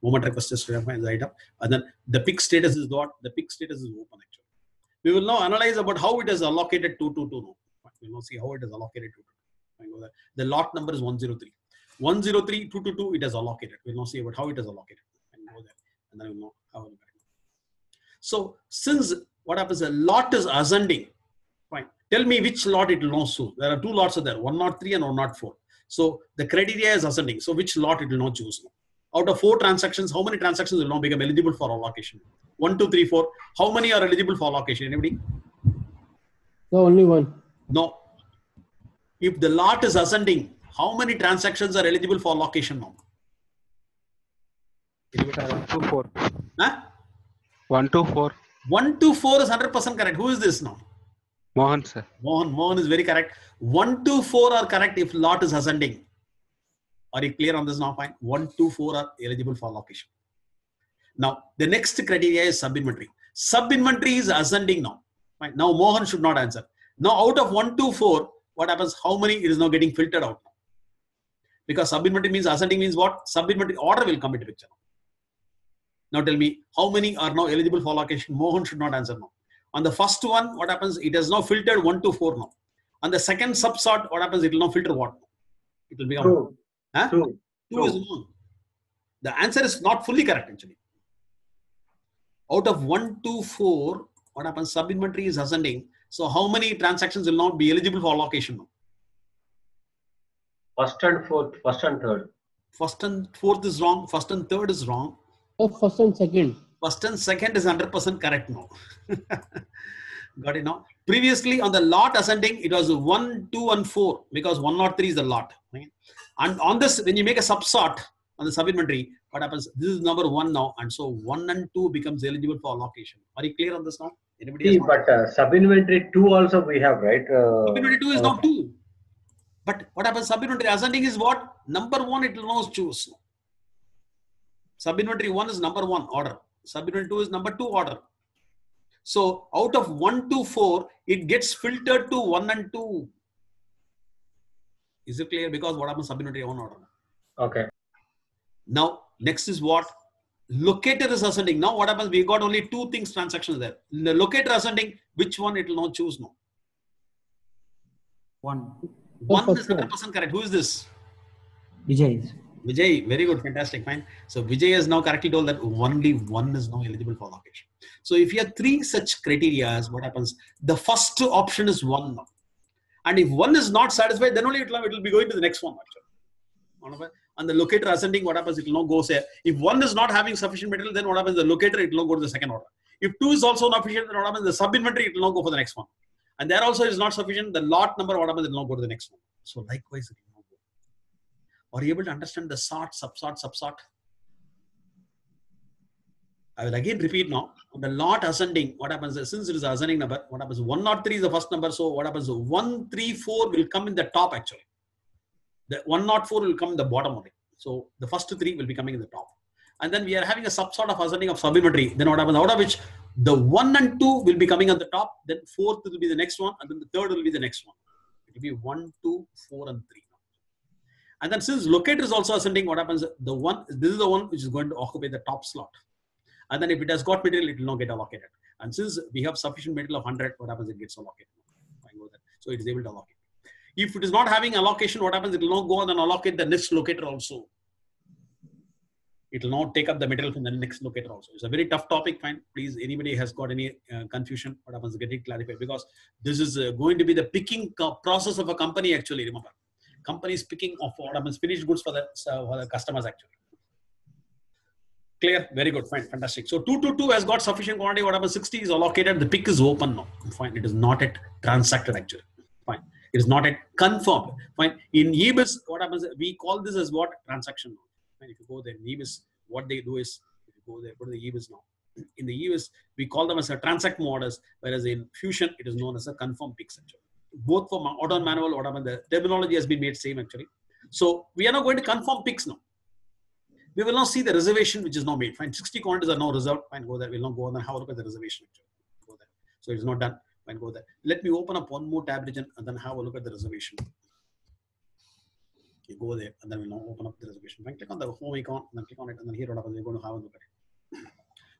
Moment request is the item. And then the pick status is what? The pick status is open actually. We will now analyze about how it is allocated 222 now. We'll now see how it is allocated to. The lot number is 103. 103, 222, it is allocated. We'll now see about how it is allocated. And go there. And then we'll know how. So since what happens, a lot is ascending. Fine. Tell me which lot it will now choose. There are two lots are there, 103 and 104. So the criteria is ascending. So which lot it will not choose? Out of four transactions, how many transactions will now become eligible for allocation? One, two, three, four. How many are eligible for allocation? Anybody? So only one. No. If the lot is ascending, how many transactions are eligible for location now? One two four. Huh? One two four. 1 to 4 is 100% correct. Who is this now? Mohan sir. Mohan. Mohan is very correct. 1 to 4 are correct if lot is ascending. Are you clear on this now? Fine. 1 to 4 are eligible for location. Now, the next criteria is sub-inventory. Sub-inventory is ascending now. Fine. Now, Mohan should not answer. Now, out of 1 to 4, what happens? How many it is now getting filtered out now? Because sub-inventory means ascending means what? Sub-inventory order will come into picture. Now tell me, how many are now eligible for allocation? Mohan should not answer now. On the first one, what happens? It has now filtered 1 to 4 now. On the second subsort, what happens? It will now filter what? It will become True. Huh? True. Two is wrong. The answer is not fully correct actually. Out of 1 to 4, what happens? Sub-inventory is ascending. So how many transactions will not be eligible for allocation now? First and fourth, first and third. First and fourth is wrong. First and third is wrong. So first and second. First and second is 100% correct now. Got it now? Previously on the lot ascending, it was 1, 2, and 4 because 1 not 3 is the lot. Right? And on this, when you make a subsort on the sub-inventory, what happens? This is number 1 now. And so 1 and 2 becomes eligible for allocation. Are you clear on this now? Anybody See, but uh, sub-inventory two also we have, right? Uh, Sub-inventory two is now okay. two. But what happens? Sub-inventory ascending is what? Number one, it will now choose. Sub-inventory one is number one order. Sub-inventory two is number two order. So out of one to four, it gets filtered to one and two. Is it clear? Because what happens? Sub-inventory one order. Okay. Now, next is what? Locator is ascending. Now, what happens? We got only two things transactions there. The locator ascending, which one it will not choose now? One. One is first one. 100% correct. Who is this? Vijay. Vijay, very good, fantastic, fine. So Vijay has now correctly told that only one is now eligible for location. So if you have three such criteria, what happens? The first option is one now. And if one is not satisfied, then only it will, it will be going to the next one actually. And the locator ascending, what happens? It will now go say, if one is not having sufficient material, then what happens? The locator, it will now go to the second order. If two is also not sufficient, then what happens? The sub-inventory, it will now go for the next one. And there also is not sufficient, the lot number, what happens? It will now go to the next one. So likewise, it will go. Are you able to understand the sort, subsort, subsort? I will again repeat now. The lot ascending, what happens since it is ascending number, what happens? 103 is the first number, so what happens? 134 will come in the top actually. The 104 will come in the bottom only. So the first three will be coming in the top. And then we are having a subsort of ascending of sub-inventory. Then what happens? Out of which the one and two will be coming at the top, then fourth will be the next one, and then the third will be the next one. It will be one, two, four, and three. And then since locator is also ascending, what happens? The one, this is the one which is going to occupy the top slot. And then if it has got material, it will not get allocated. And since we have sufficient material of 100, what happens? It gets allocated. So it is able to allocate. If it is not having allocation, what happens? It will not go on and allocate the next locator also. It will not take up the material from the next locator also. It's a very tough topic. Fine. Please, anybody has got any uh, confusion, what happens? Get it clarified because this is uh, going to be the picking process of a company actually. Remember, companies picking of what happens finished goods for the, uh, for the customers actually. Clear? Very good. Fine. Fantastic. So 222 has got sufficient quantity. What happens? 60 is allocated. The pick is open now. Fine. It is not yet transacted actually. It is not yet confirmed. Fine. In EBIS, what happens? We call this as what? Transaction. Fine. If you go there in EBIS, what they do is, if you go there, go to the EBIS now. In the EBIS, we call them as a transact move orders, whereas in Fusion, it is known as a confirm picks actually. Both for auto and manual, what happens? The terminology has been made same actually. So we are now going to confirm picks now we will now see the reservation which is now made. Fine, 60 quantities are now reserved. Fine, go there. We'll now go on and have a look at the reservation. Go there. So it is not done. Fine, go there. Let me open up one more tab region and then have a look at the reservation. You go there and then we'll now open up the reservation. Fine, click on the home icon and then click on it and then here what happens, we're going to have a look at it.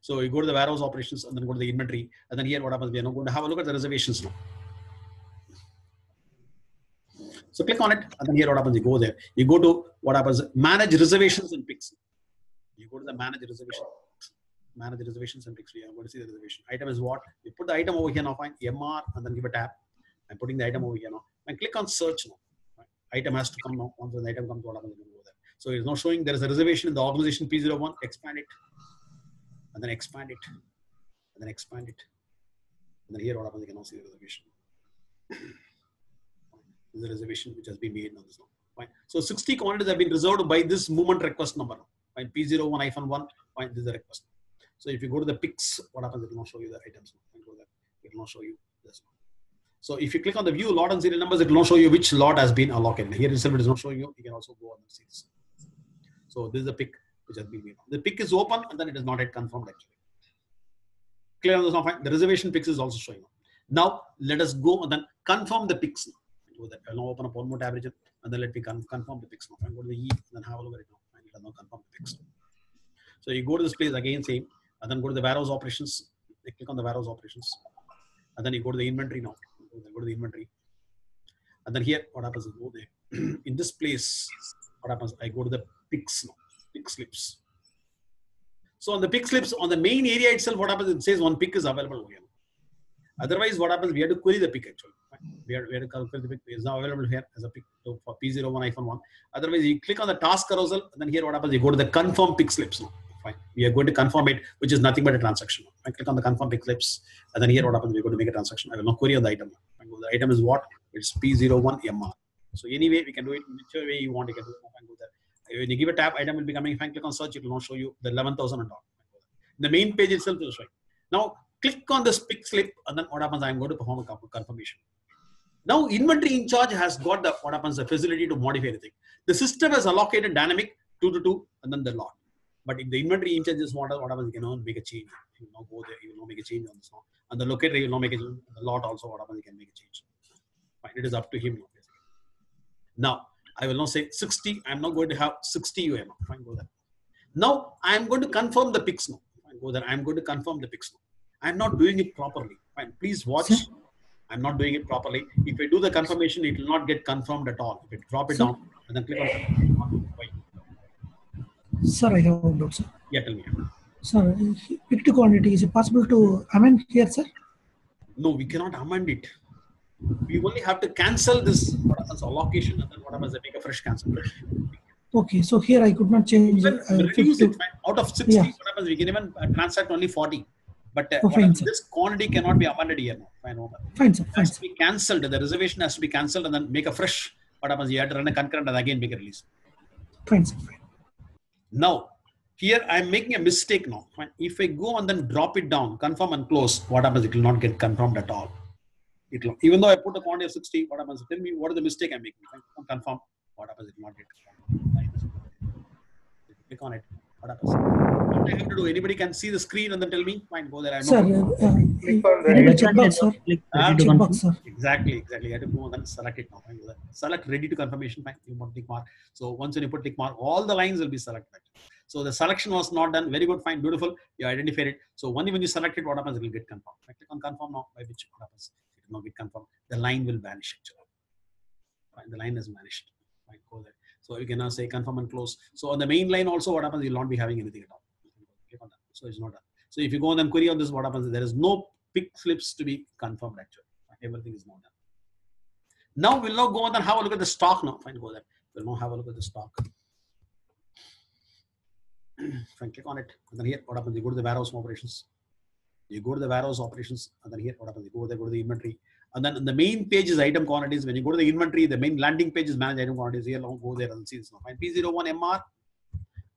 So you go to the warehouse operations and then go to the inventory and then here what happens, we are now going to have a look at the reservations now. So click on it, and then here what happens, you go there. You go to what happens, manage reservations and picks. You go to the manage reservation, manage the reservations and picks. I'm going to see the reservation. Item is what? You put the item over here now, fine, MR, and then give a tab. I'm putting the item over here now. And click on search now. Right? Item has to come now. Once the item comes, what happens, go there. So it's now showing there is a reservation in the organization P01, expand it, and then expand it, and then expand it. And then here what happens, you can now see the reservation is a reservation which has been made on this now. Fine. So 60 quantities have been reserved by this movement request number. Fine. P01 hyphen 1. Fine. This is the request. So if you go to the picks, what happens? It will not show you the items. It will not show you this. So if you click on the view lot and serial numbers, it will not show you which lot has been allocated. Here itself it is not showing you. You can also go on and see this. So this is the pick which has been made. The pick is open and then it is not yet confirmed actually. Clear on this? Fine. The reservation picks is also showing up. Now let us go and then confirm the picks. Now go there. I'll now open up one more tab region and then let me con- confirm the picks now. Fine, go to the E and then have a look at it now. Fine, it has now confirm the picks. So you go to this place again, same, and then go to the warehouse operations. You click on the warehouse operations, and then you go to the inventory now. Go, to the inventory, and then here what happens is go there. In this place, what happens? I go to the picks now. Pick slips. So on the pick slips on the main area itself, what happens? It says one pick is available here. Otherwise, what happens? We have to query the pick actually. We have, we have to calculate the pick. It is now available here as a pick so for P01 hyphen 1. Otherwise, you click on the task carousel, and then here what happens? You go to the confirm pick slips now. Fine. We are going to confirm it, which is nothing but a transaction. I click on the confirm pick slips, and then here what happens? We're going to make a transaction. I will not query on the item. The item is what? It's P01MR. So anyway, we can do it whichever way you want. You can do it. When you give a tab, item will be coming. If I click on search, it will not show you the 11,000 and. The main page itself is show. you. Now click on this pick slip, and then what happens? I'm going to perform a confirmation. Now, inventory in charge has got the what happens the facility to modify anything. The system has allocated dynamic two to two, and then the lot. But if the inventory in charge is what, what happens? You can make a change. You will not go there. You will not make a change on this one. And the locator, you will not make a change. The lot also, what happens? You can make a change. Fine. It is up to him. now. Now, I will not say 60. I'm not going to have 60 UM. Fine, go there. Now, I'm going to confirm the picks now. Fine, go there. I'm going to confirm the picks now. I'm not doing it properly. Fine, please watch. Sir? I'm not doing it properly. If I do the confirmation, it will not get confirmed at all. If I drop it Sir? down and then click on? Sir, I have a doubt, sir. Yeah, tell me. Sir, picked quantity, is it possible to amend here, sir? No, we cannot amend it. We only have to cancel this what happens allocation and then what happens, I make a fresh cancellation. Okay, so here I could not change Even uh, reduce 50 it, out of 60, Yeah. what happens, we can even uh, transact only 40. But uh, Oh, fine, happens, this quantity cannot be amended here now. Fine, over. Fine, sir, It fine, has to be cancelled. The reservation has to be cancelled and then make a fresh. What happens? You have to run a concurrent and again make a release. Fine, sir, fine. Now, here I'm making a mistake now. If I go and then drop it down, confirm and close, what happens? It will not get confirmed at all. It will, even though I put a quantity of 60, what happens? Tell me what is the mistake I'm making. Confirm. What happens? It will not get confirmed. Click on it. What happens? What I have to do? Anybody can see the screen and then tell me. Fine, go there. I'm Sir, not- uh, Click on the ready red to checkbox, sir. Ah, checkbox, sir. Exactly, exactly. You have to go and then select it now. Fine, go there. Select ready to confirmation. Fine. You want tick mark. So once when you put tick mark, all the lines will be selected. So the selection was not done. Very good, fine, beautiful. You identified it. So only when you select it, what happens? It will get confirmed. I click on confirm now. By which what happens? It will not get confirmed. The line will vanish actually. Fine, the line has vanished. Fine, go there. So you can now say confirm and close. So on the main line also, what happens? You'll not be having anything at all. On. So it's not done. So if you go and then query on this, what happens? There is no pick slips to be confirmed actually. Everything is not done. Now we'll now go on and have a look at the stock now. Fine, go there. We'll now have a look at the stock. Fine, click on it. And then here, what happens? You go to the warehouse operations. You go to the warehouse operations, and then here, what happens? You go there, go to the inventory. And then the main page is item quantities. When you go to the inventory, the main landing page is manage item quantities. Here, now go there and see this now. Fine, P01 MR,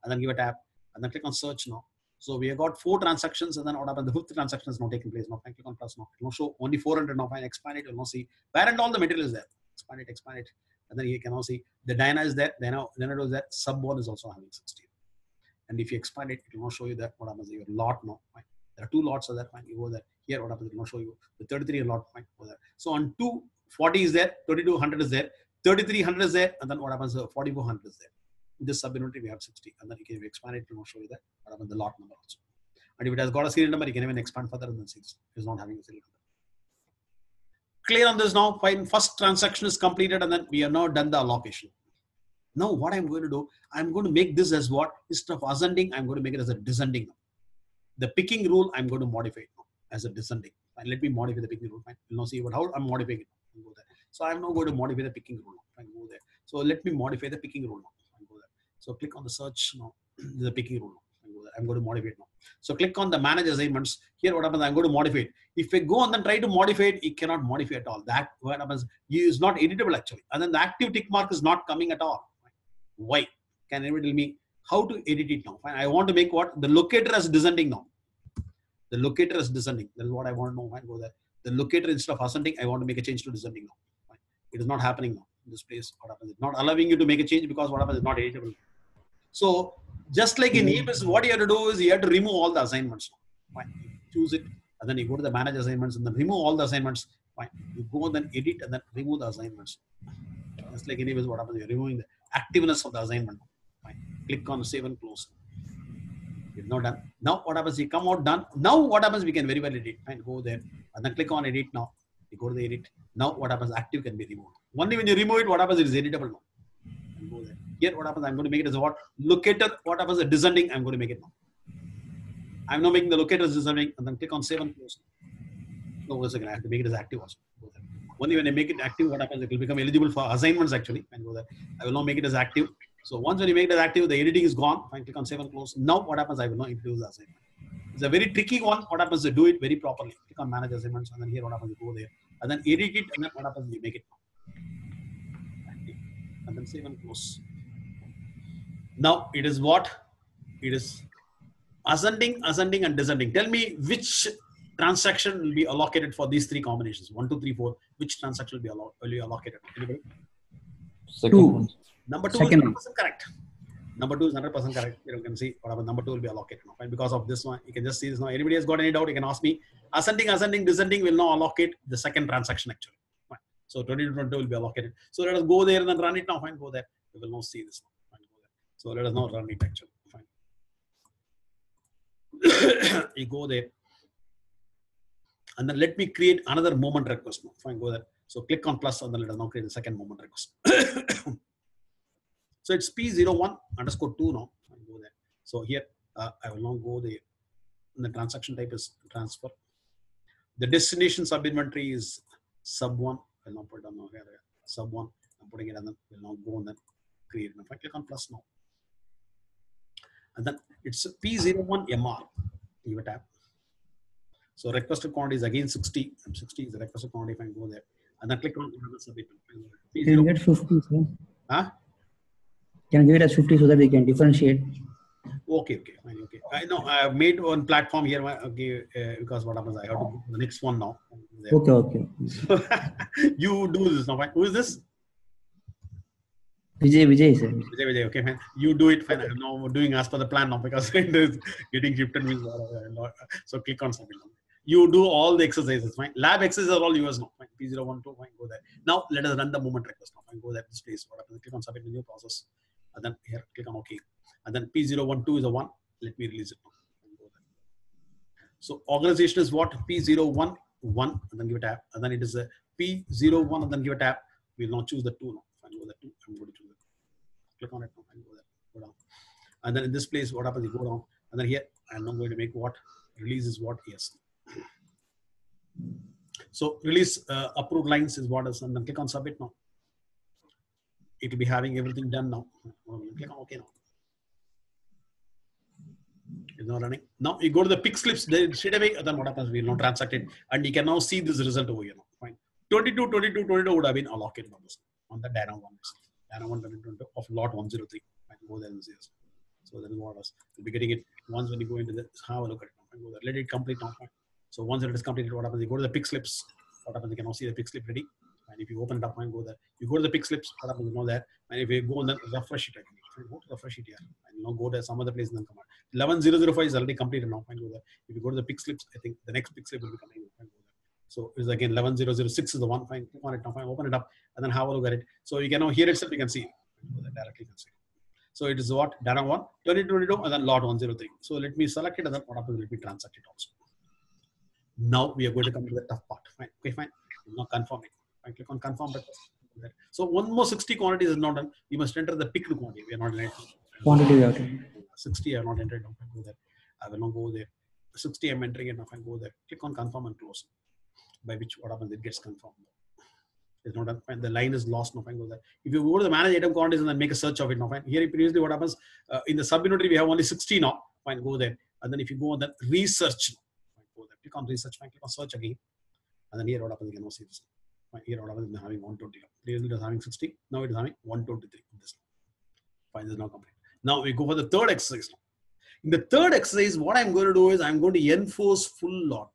and then give a tab, and then click on search now. So we have got four transactions, and then what happens? The fifth transaction is now taking place. Now, fine, click on plus now. It will show only 400 now. Fine, expand it. You'll now see where and all the material is there. Expand it, expand it. And then you can now see the Dyna is there. Dyna, Dyna is there. Sub one is also having 60. And if you expand it, it will now show you that what happens. Your lot now. Fine. There are two lots of that. Fine. You go there. Here, what happens? It will now show you the 33 lot. point Go there. So on 240 is there, 2200 is there, 3300 is there, and then what happens? Uh, 4400 is there. In this sub inventory, we have 60. And then you can expand it, it will show you that what happens the lot number also. And if it has got a serial number, you can even expand further and then see this. It's not having a serial number. Clear on this now. Fine. First transaction is completed, and then we have now done the allocation. Now, what I'm going to do, I'm going to make this as what? Instead of ascending, I'm going to make it as a descending. The picking rule, I'm going to modify it now as a descending. Fine. Let me modify the picking rule. Fine. You'll now see what how I'm modifying it. I'll go there. So I'm now going to modify the picking rule. Fine. Go there. So let me modify the picking rule now. Fine. Go there. So click on the search now. the picking rule now. I'm going to modify it now. So click on the manage assignments. Here, what happens? I'm going to modify it. If I go and then try to modify it, it cannot modify at all. That what happens is not editable actually. And then the active tick mark is not coming at all. Why? Can anybody tell me how to edit it now? Fine. I want to make what the locator as descending now. The locator is descending. That is what I want to know. Fine. Go there. The locator instead of ascending, I want to make a change to descending now. Fine. It is not happening now. In this place, what happens? It's not allowing you to make a change because what happens is not editable. So just like in hmm. EBS, what you have to do is you have to remove all the assignments. Fine. You choose it, and then you go to the manage assignments and then remove all the assignments. Fine. You go and then edit and then remove the assignments. Just like in EBS, what happens? You're removing the activeness of the assignment. Fine. Click on save and close. Not done. Now what happens? You come out done. Now what happens? We can very well edit. Fine. Go there and then click on edit now. You go to the edit. Now what happens? Active can be removed. Only when you remove it, what happens? It is editable now. And go there. Here, what happens? I'm going to make it as what? Locator. What happens? A descending. I'm going to make it now. I'm now making the locator descending, and then click on save and close. No, second. I have to make it as active also. Only when I make it active, what happens? It will become eligible for assignments actually. And go there. I will now make it as active. So once when you make that active, the editing is gone. Fine. Click on save and close. Now what happens? I will now introduce the assignment. It's a very tricky one. What happens? To do it very properly. Click on manage assignments, and then here what happens? You go there, and then edit it, and then what happens? You make it. And then save and close. Now it is what? It is ascending, ascending, and descending. Tell me which transaction will be allocated for these three combinations? One, two, three, four. Which transaction will be, allo- will be allocated? Anybody? Second Two. one. Number two Second is 100% correct. Number two is 100% correct. You can see whatever number two will be allocated now. And because of this one, you can just see this now. Anybody has got any doubt, you can ask me. Ascending, ascending, descending will now allocate the second transaction actually. Fine. So 22, 22 will be allocated. So let us go there and then run it now. Fine, go there. We will now see this. now. Fine, go there. So let us now run it actually. Fine. you go there. And then let me create another movement request now. Fine, go there. So click on plus and then let us now create the second movement request. So it's P01 underscore 2 now. I go there. So here uh, I will now go there. And the transaction type is transfer. The destination sub inventory is sub 1. I'll now put it on here. Sub 1. I'm putting it and then we'll now go and then create. And if I click on plus now. And then it's P01 MR. Give a tab. So requested quantity is again 60. And 60 is the requested quantity if I go there. And then click on another submit. Can you P0. get 50, sir? Huh? Can give it as 50 so that we can differentiate? Okay, okay, fine, okay. I know I have made one platform here. uh, Okay, uh, because what happens, I have to go to the next one now. There. Okay, okay. you do this now. Fine. Who is this? Vijay, Vijay, sir. Vijay, Vijay. Okay, fine. You do it. Fine. I'm now doing as per the plan now because it is getting shifted uh, uh, uh, So click on submit. now. You do all the exercises. Fine. Lab exercises are all yours now. Fine. P012. Fine. Go there. Now let us run the movement request now. Fine. Go there. This place. What happens? Click on submit new process. And then here, click on OK. And then P012 is a one. Let me release it. So organization is what? P011 and then give a tab. And then it is a P01 and then give a tab. We'll now choose the two now. Fine, go there two. I'm going to choose it. Click on it now and go there. Go down. And then in this place, what happens? You go down. And then here, I'm now going to make what? Release is what? Yes. So release uh, approved lines is what is, and then click on submit now. It will be having everything done now. Click on OK now. It's not running. Now you go to the pick slips, straight away, then what happens? We'll not transact it. And you can now see this result over here now. Fine. 22, 22, 22 would have been allocated on this on the Dana 1. Dana 1 22 of lot 103. Fine. Go there and. So then what else? You'll be getting it once when you go into this. Have a look at it. Let it complete now. Fine. So once it is completed, what happens? You go to the pick slips. What happens? You can now see the pick slip ready. And if you open it up and go there, you go to the pick slips. What happens? You know there. And if you go and then refresh it, again. Fine. go to the refresh it here. And you know go to some other place and then come out. 11005 is already completed now. Fine. Go there. If you go to the pick slips, I think the next pick slip will be coming. Fine. Go there. So it's again 11006 is the one. Fine. Click on it now. Fine. Open it up and then have a look at it. So you can now here itself you can see. Directly. Can see. So it is what? Dana 1, 2022, and then lot 103. So let me select it and then what happens? Let me transact it also. Now we are going to come to the tough part. Fine. Okay, fine. Now confirm it. Fine. Click on confirm request. So one more 60 quantities is not done. You must enter the picked quantity. We are not in Quantity to. 60 I have not entered. I go there. I will not go there. 60 I'm entering it. Now I go there. Click on confirm and close. By which what happens? It gets confirmed. It's not done. Fine. The line is lost. Now I go there. If you go to the manage item quantities and then make a search of it. Now fine. Here previously what happens uh, in the sub inventory we have only 60 now. Fine. Go there. And then if you go on the research, fine. Click on research. Fine. Click on search again. And then here what happens? You can see this. Here what happens? Is having 120. Previously it was having 60. Now it is having 123. This. Fine. This is now complete. Now we go for the third exercise. In the third exercise, what I'm going to do is I'm going to enforce full lot.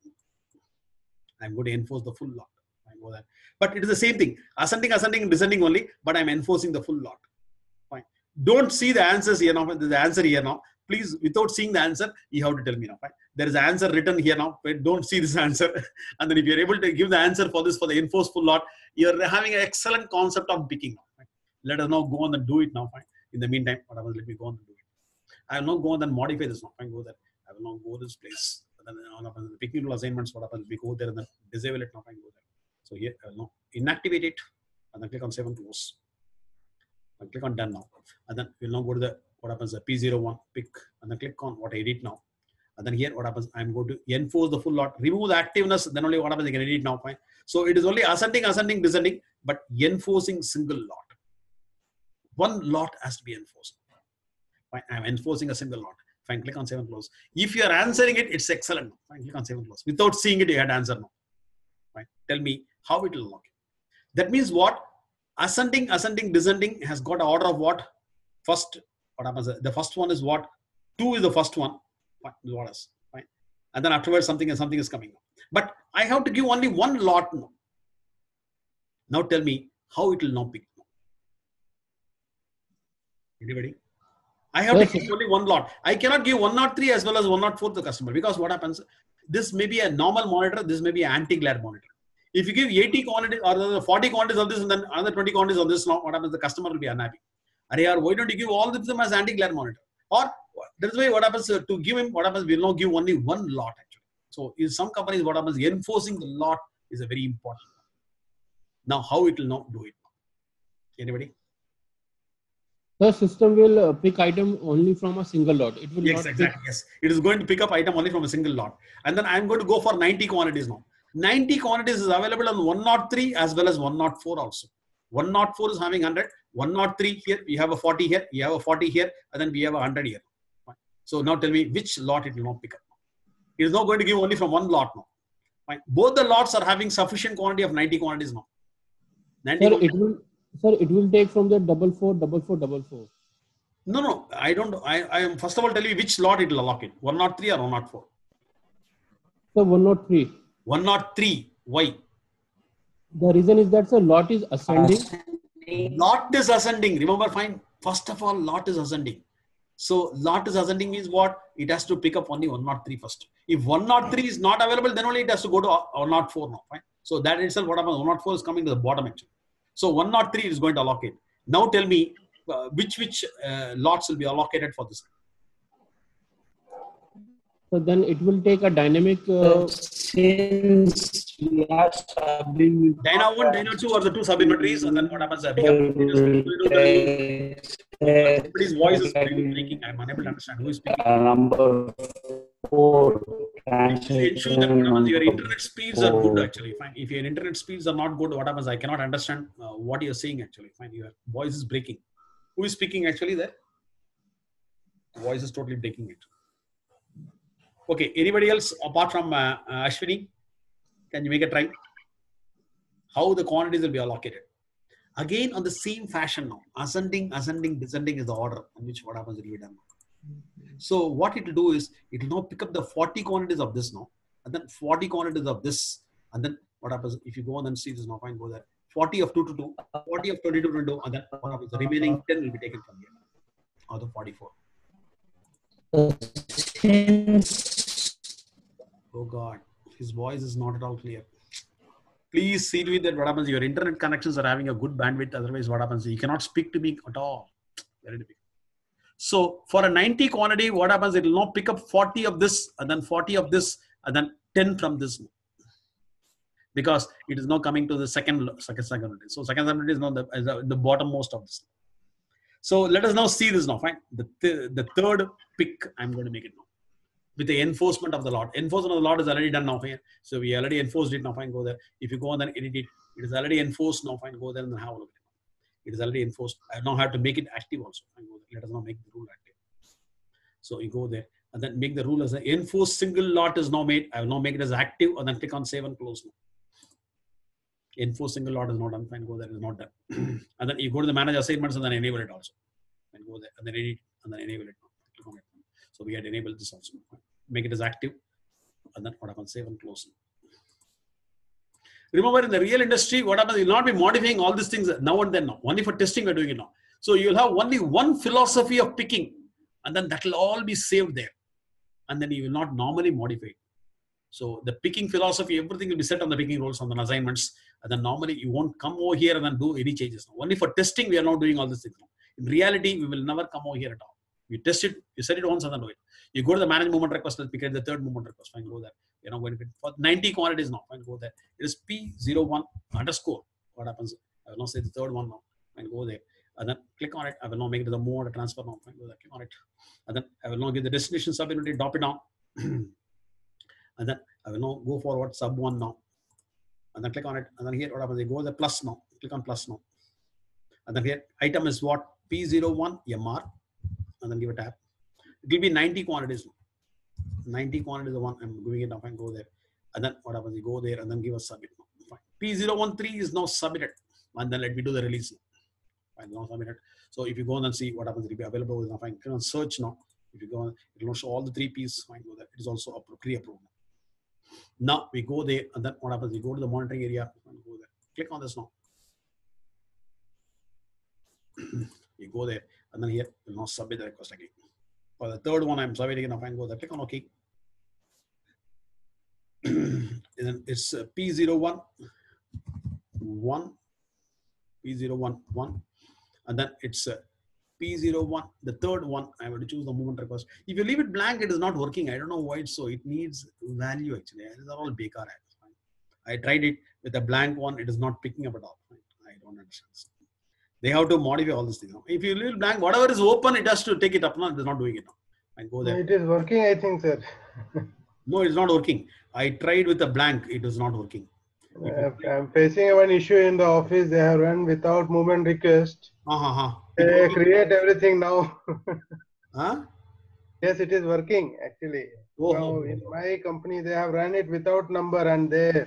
I'm going to enforce the full lot. I go that. But it is the same thing. Ascending, ascending, descending only, but I'm enforcing the full lot. Fine. Don't see the answers here now. The answer here now. Please, without seeing the answer, you have to tell me now. Fine. There is an answer written here now. But don't see this answer. and then if you're able to give the answer for this for the enforce full lot, you're having an excellent concept of picking. Fine. Let us now go on and do it now. Fine. In the meantime, what happens? Let me go on and do it. I will not go on and modify this now. Fine, go there. I will not go this place. And then uh, all of the picking assignments, what happens? We go there and then disable it now. Fine, go there. So here, I will now inactivate it and then click on save and close. And click on done now. And then we'll now go to the what happens the P01 pick and then click on what I edit now. And then here what happens? I'm going to enforce the full lot, remove the activeness, then only what happens? I can edit now. Fine. So it is only ascending, ascending, descending, but enforcing single lot. One lot has to be enforced. Fine. I'm enforcing a single lot. Fine, click on save and close. If you are answering it, it's excellent. Fine, click on save and close. Without seeing it, you had answer now. Fine. Tell me how it will look. That means what? Ascending, ascending, descending has got order of what? First, what happens? The first one is what? Two is the first one. What is. Fine. And then afterwards, something and something is coming. But I have to give only one lot now. Now tell me how it will now pick. Anybody? I have Yes, to give only one lot. I cannot give 103 as well as one 104 to the customer because what happens? This may be a normal monitor, this may be an anti-glare monitor. If you give 80 quantities or the 40 quantities of this and then another 20 quantities of this, now what happens? The customer will be unhappy. Arey, why don't you give all of them as anti-glare monitor? Or that's why what happens uh, to give him, what happens, we'll not give only one lot actually. So in some companies, what happens, enforcing the lot is a very important. one. Now, how it will not do it? Anybody? The system will uh, pick item only from a single lot. It will Yes, not exactly. Yes, it is going to pick up item only from a single lot, and then I'm going to go for 90 quantities now. 90 quantities is available on 103 as well as 104 also. 104 is having 100. 103 here, we have a 40 here, we have a 40 here, and then we have a 100 here. Fine. So now tell me which lot it will not pick up. It is not going to give only from one lot now. Fine. Both the lots are having sufficient quantity of 90 quantities now. 90 Sir, quantities- it will, sir, it will take from the double four, double four, double four. no, no, I don't. I, I am first of all tell you which lot it will allocate 103 or 104. So one not three. 103. Why? The reason is that sir, lot is ascending. lot is ascending remember fine first of all lot is ascending so lot is ascending means what? It has to pick up only 103 first. If 103 is not available then only it has to go to 104 now fine. So that itself what happens? 104 is coming to the bottom actually. So 103 is going to allocate. Now tell me uh, which which uh, lots will be allocated for this then it will take a dynamic. Uh, Since we are subbing. dyna 1 dyna 2 are the two sub-inventories and then what happens uh, become, it is, it will do the- somebody's voice is breaking i'm unable to understand who is speaking Uh, number four. Actually, ensure that what happens, your internet speeds are good actually. Fine. If your internet speeds are not good, what happens? I cannot understand uh, what you're saying actually. Fine. Your voice is breaking. Who is speaking actually there? Voice is totally breaking it. Okay. Anybody else apart from uh, uh, Ashwini? Can you make a try? How the quantities will be allocated? Again, on the same fashion now. Ascending, ascending, descending is the order in which what happens will be done. So what it will do is it will now pick up the 40 quantities of this now, and then 40 quantities of this, and then what happens if you go on and see this now, fine, go there. 40 of 2 to 2, 40 of 22 to 2, and then what happens? The remaining 10 will be taken from here, out of 44. Since Oh God, his voice is not at all clear. Please see to it that what happens, your internet connections are having a good bandwidth. Otherwise, what happens? You cannot speak to me at all. Very difficult. So for a 90 quantity, what happens? It will now pick up 40 of this, and then 40 of this, and then 10 from this. Because it is now coming to the second second second. So second second is now the, is the bottommost of this. So let us now see this now. Fine. The, th- the third pick, I'm going to make it now with the enforcement of the lot. Enforcement of the lot is already done now. Fine. So we already enforced it now. Fine, go there. If you go and then edit it, it is already enforced now. Fine, go there and then have a look at it. It is already enforced. I now have to make it active also. Let us now make the rule active. So you go there and then make the rule as an enforced single lot is now made. I will now make it as active and then click on save and close now. Enforce single lot is not done. Fine, go there. It is not done. and then you go to the manage assignments and then enable it also. And go there and then edit and then enable. It. So we had enabled this also. Make it as active, and then what happens? Save and close. Remember, in the real industry, what happens? You'll not be modifying all these things now and then. Now, only for testing, we're doing it now. So you'll have only one philosophy of picking, and then that will all be saved there, and then you will not normally modify it. So the picking philosophy, everything will be set on the picking rules on the assignments, and then normally you won't come over here and then do any changes. Now. Only for testing, we are not doing all these things. In reality, we will never come over here at all. You test it, you set it once and then do it. You go to the manage movement request pick it the third movement request. Fine, go there. You're not going to for 90 quantities now. Fine, go there. It is P01 underscore. What happens? I will now say the third one now. Fine, go there. And then click on it. I will now make it the mode transfer now. Fine, go there. Click on it. And then I will now give the destination sub unit, drop it down. and then I will now go for what sub one now. And then click on it. And then here, what happens? They go the plus now. Click on plus now. And then here, item is what? P01 MR. And then give a tab. It will be 90 quantities. 90 quantities the one I'm doing it now. Fine, go there. And then what happens? You go there and then give a submit. Fine. P013 is now submitted. And then let me do the release. Fine, now submitted. So if you go and see what happens, it will be available now. Fine, click on search now. If you go on, it will show all the three P's. Fine, go there. It is also pre-approved. Now we go there, and then what happens? We go to the monitoring area and go there. Click on this now. you go there, and then here you now submit the request again. For the third one, I'm submitting now. Fine, go there. Click on OK. and then it's uh, P01 1 P01 1 and then it's uh, P01 the third one. I have to choose the movement request. If you leave it blank it is not working. I don't know why it's so it needs value actually. These are all bekar I tried it with a blank one. It is not picking up at all I don't understand they have to modify all these things if you leave blank whatever is open it has to take it up now it is not doing it now and go there It is working, I think, sir. no it's not working I tried with a blank it is not working I'm facing one issue in the office. They have run without movement request. uh-huh. They create everything now. Huh? yes, it is working actually. Oh, Now oh, in my company, they have run it without number and they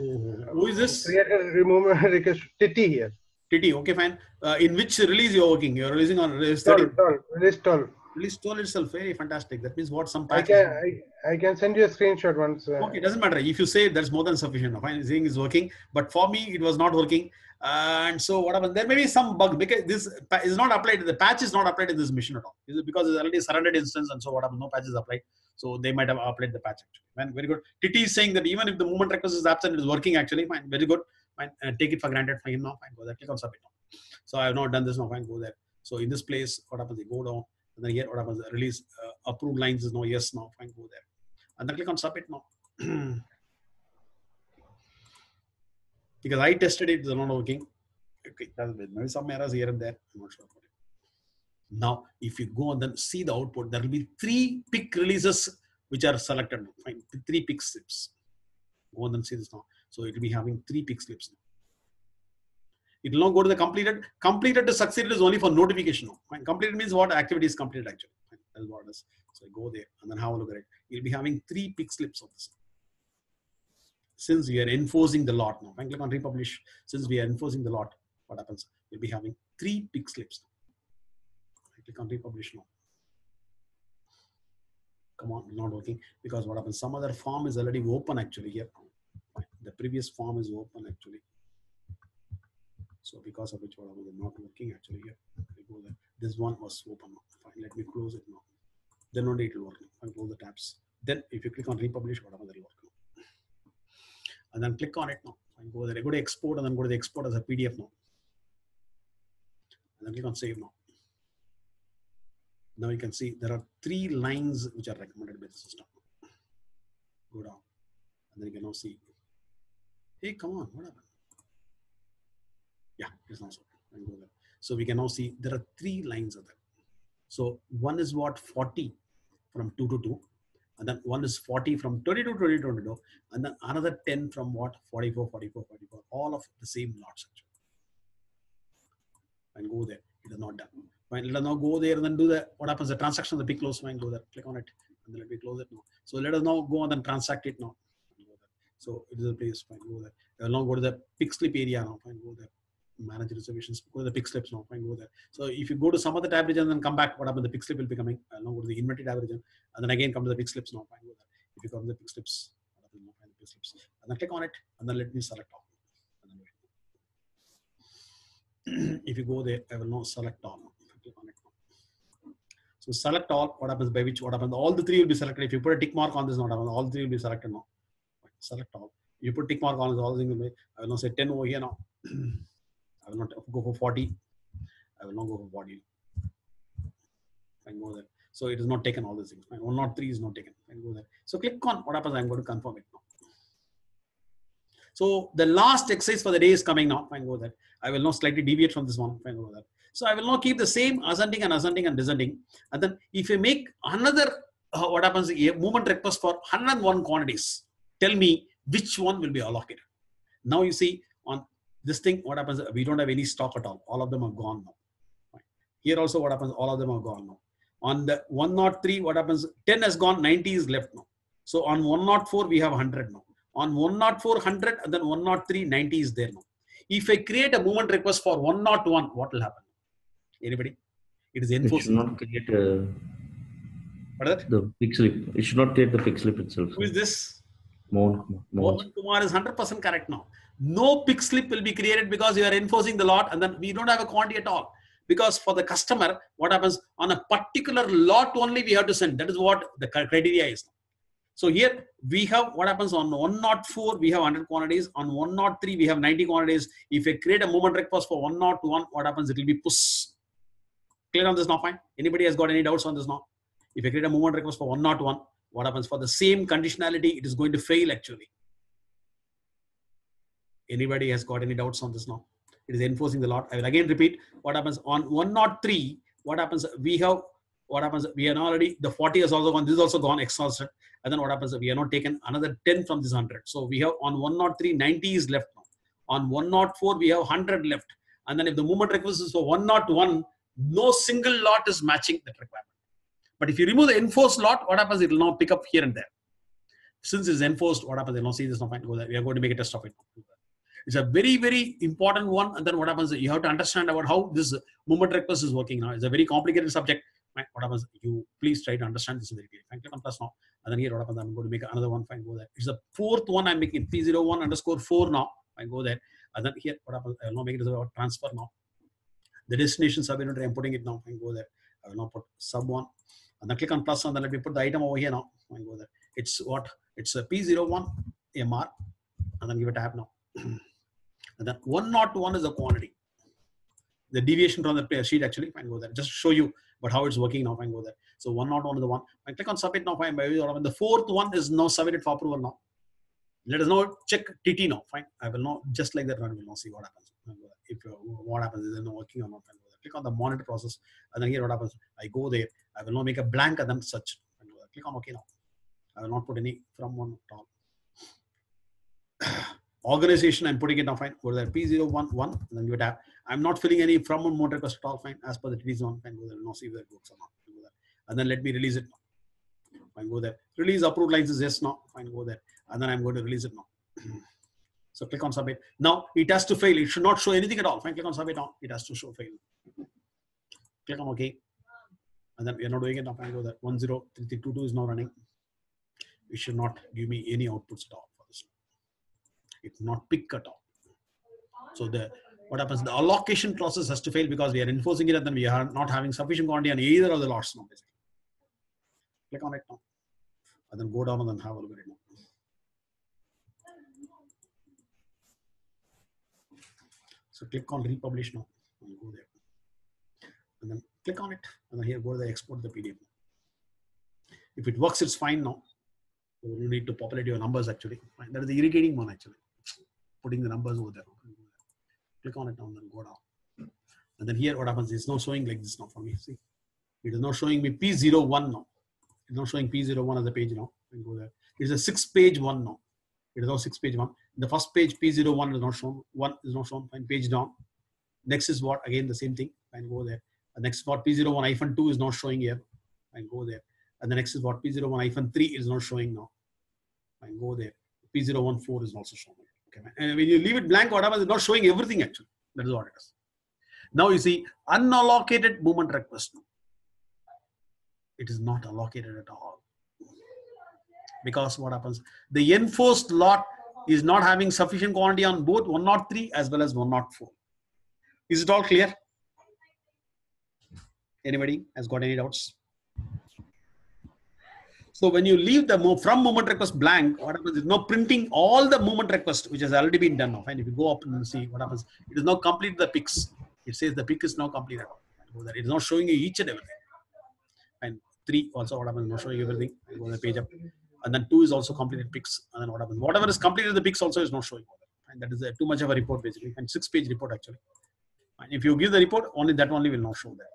oh. Who is this? created a movement request. Titi here. TT. Okay, fine. Uh, in which release you're working? You're releasing on release Tol, 30. release tol. Release 12 itself. Very fantastic. That means what? Some I can I, I can send you a screenshot once. uh, Okay, doesn't matter. If you say that's more than sufficient. Fine, saying is working. But for me, it was not working. and so what happened? There may be some bug because this is not applied. The patch is not applied in this machine at all. Is it because it's already surrendered instance and so what happened? No patch is applied. So they might have applied the patch actually. Fine, very good. TT is saying that even if the movement request is absent, it is working actually. Fine, very good. Fine, uh, take it for granted. for Fine, now fine, go there. Click on submit now. So I have not done this now. Fine, go there. So in this place, what happens? They go down and then here what happens? Release uh, approved lines is now yes now. Fine, go there. And then click on submit now. because I tested it, it's not working. Okay, maybe some errors here and there. I'm not sure about it. Now, if you go and then see the output, there will be three pick releases which are selected. Fine, three pick slips. Go and then see this now. So it will be having three pick slips. It will not go to the completed. Completed to succeeded is only for notification. Fine. Completed means what activity is completed actually. Fine. That's what it is. So I go there and then have a look at it. You'll be having three pick slips of this since we are enforcing the lot now, and click on republish. Since we are enforcing the lot, what happens? We'll be having three pick slips. I click on republish now. Come on, not working because what happens? Some other form is already open actually here. The previous form is open actually. So because of which what? It's not working actually here. I. This one was open. Fine, let me close it now. Then only it will work. I'll close the tabs. Then if you click on republish, whatever? Will work now and then click on it now. And go there. I Go to export and then go to the export as a PDF now. And then click on save now. Now you can see there are three lines which are recommended by the system. Go down. And then you can now see. Hey, come on, what happened? Yeah, it's not there. So we can now see there are three lines of that. So one is what? 40 from 2 to 2 and then one is 40 from 22 to 22 and then another 10 from what? 44 44 44 all of the same lots actually. And go there. It is not done. Fine let us now go there and then do the what happens? The transaction the pick close. Fine go there. Click on it. And then let me close it now. So let us now go on and transact it now so it is a place fine go there. Now go to the pick slip area now fine go there. Manage reservations. Go to the pick slips now fine go there? So if you go to some other tab region and then come back what happens? The pick slip will be coming now go to the inventory tab region and then again come to the pick slips now fine go there. If you come to the pick slips what happens and then click on it and then let me select all. If you go there I will now select all so select all. What happens? By which what happens? All the three will be selected. If you put a tick mark on this not happen all three will be selected now select all you put tick mark on all things I will now say 10 over here now I will not go for 40. I will not go for 40. I go there. So it is not taken all these things. Fine. 103 is not taken. I go there. So click on what happens. I'm going to confirm it now. So the last exercise for the day is coming now. Fine, go there. I will now slightly deviate from this one. Fine, go there. So I will now keep the same ascending and ascending and descending. And then if you make another, uh, what happens, a movement request for 101 quantities, tell me which one will be allocated. Now you see on this thing, what happens? We don't have any stock at all. All of them are gone now. Here also, what happens? All of them are gone now. On the 103, what happens? 10 has gone, 90 is left now. So on 104, we have 100 now. On 104, 100, and then 103, 90 is there now. If I create a movement request for 101, what will happen? Anybody? It is It should enforced. not create uh, What is that? the pick slip. It should not create the pick slip itself. Who is this? Mohan Kumar. Mohan. Mohan Kumar is 100% correct now. No pick slip will be created because you are enforcing the lot and then we don't have a quantity at all. Because for the customer, what happens on a particular lot only we have to send. That is what the criteria is. So here we have what happens on 104, we have 100 quantities. On 103, we have 90 quantities. If I create a movement request for 101, what happens? It will be push. Clear on this now? Fine. Anybody has got any doubts on this now? If I create a movement request for 101, what happens for the same conditionality? It is going to fail actually. Anybody has got any doubts on this now? It is enforcing the lot. I will again repeat what happens on 103. What happens? We have what happens? We are already the 40 has also gone. This is also gone exhausted. And then what happens? We are not taken another 10 from this 100. So we have on one 103, 90 is left now. On 104, we have 100 left. And then if the movement request is for 101, no single lot is matching that requirement. But if you remove the enforced lot, what happens? It will now pick up here and there. Since it's enforced, what happens? They will now see this now fine. Go there. We are going to make a test of it. It's a very, very important one. And then what happens? You have to understand about how this movement request is working now. It's a very complicated subject. What happens? You please try to understand this very clearly. Fine. Click plus now. And then here what happens? I'm going to make another one. Fine. Go there. It's the fourth one I'm making. P01 underscore 4 now. Fine. Go there. And then here what happens? I will now make it as a transfer now. The destination sub I'm putting it now. Fine. Go there. I will now put sub one. And then click on plus and then let me put the item over here now. Fine. Go there. It's what? It's a P01 MR. And then give it a tab now. and then 101 is the quantity. The deviation from the sheet actually, fine, go there. Just show you but how it's working now, fine, go there. So 101 is the one. Fine, click on submit now, fine. By the fourth one is now submitted for approval now. Let us now check TT now, fine. I will now, just like that, I will now see what happens. If uh, what happens is not working or not. Click on the monitor process and then here what happens. I go there, I will now make a blank and then search. There. Click on OK now. I will not put any from one all. Organization i'm putting it now fine. Go there p011 and then it tab i'm not filling any from one motor request at all fine. As per the td zone fine. Go there no see whether it works or not. And then let me release it now. Fine go there. Release approved is yes now fine go there. And then i'm going to release it now so click on submit. Now it has to fail. It should not show anything at all. Fine click on submit now. It has to show fail. Click on ok. And then we are not doing it now. Fine go there. 103322 is now running. It should not give me any outputs at all for this. It's not pick at all. So the what happens? The allocation process has to fail because we are enforcing it and then we are not having sufficient quantity on either of the lots now. Basically, click on it now, and then go down and then have a look at it now. So click on republish now and go there, and then click on it, and then here go to the export the PDF. If it works, it's fine now. You need to populate your numbers actually. Fine. That is the irritating one actually. Putting the numbers over there. Click on it now and then go down. And then here what happens is now showing like this now for me. See, it is not showing me P01 now. It's not showing P01 as a page now. Go there. It's a six page one now. It is now six page one. The first page P01 is not shown. One is not shown. Fine. Page down. Next is what? Again the same thing. And go there. The next what P01 hyphen 2 is not showing here. And go there. And the next is what P01 hyphen 3 is not showing now. And go there. P014 is also showing. Okay. And when you leave it blank, what happens? It's not showing everything actually. That is what it is. Now you see unallocated movement request. It is not allocated at all. Because what happens? The enforced lot is not having sufficient quantity on both 103 as well as 104. Is it all clear? Anybody has got any doubts? So when you leave the from movement request blank, what happens is no printing all the movement request which has already been done now. And if you go up and see what happens, it is now complete the picks. It says the pick is now complete It is not showing you each and everything. And three also what happens, not showing you everything. Go the page up. And then two is also completed picks. And then what happens? Whatever is completed the picks also is not showing. And that is a, too much of a report basically. And six page report actually. And if you give the report, only that only will not show there.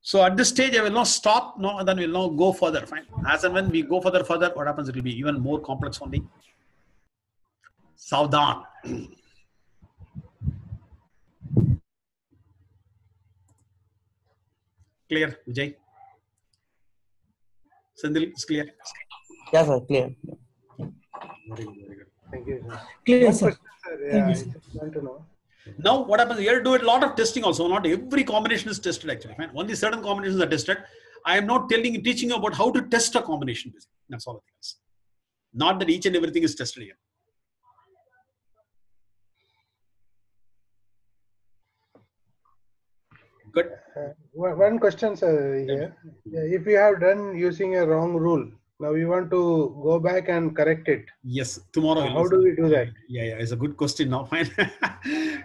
So at this stage, I will not stop, no, and then we'll now go further. Fine. As and when we go further, further, what happens? It will be even more complex only. Saudhan. clear, Vijay? Sandil, it's clear. Yeah, sir, clear. Very good, very good. Thank you, sir. Clear, sir. question, sir. Yeah, I just want to know. Now, what happens? You have to do a lot of testing also. Not every combination is tested actually. Fine. Only certain combinations are tested. I am not telling, teaching you about how to test a combination. Basically. That's all it is. Not that each and everything is tested here. Good. Uh, one question, sir, here. If you have done using a wrong rule, now we want to go back and correct it. Yes, tomorrow. How do we do that? Yeah, yeah, it's a good question now. Fine.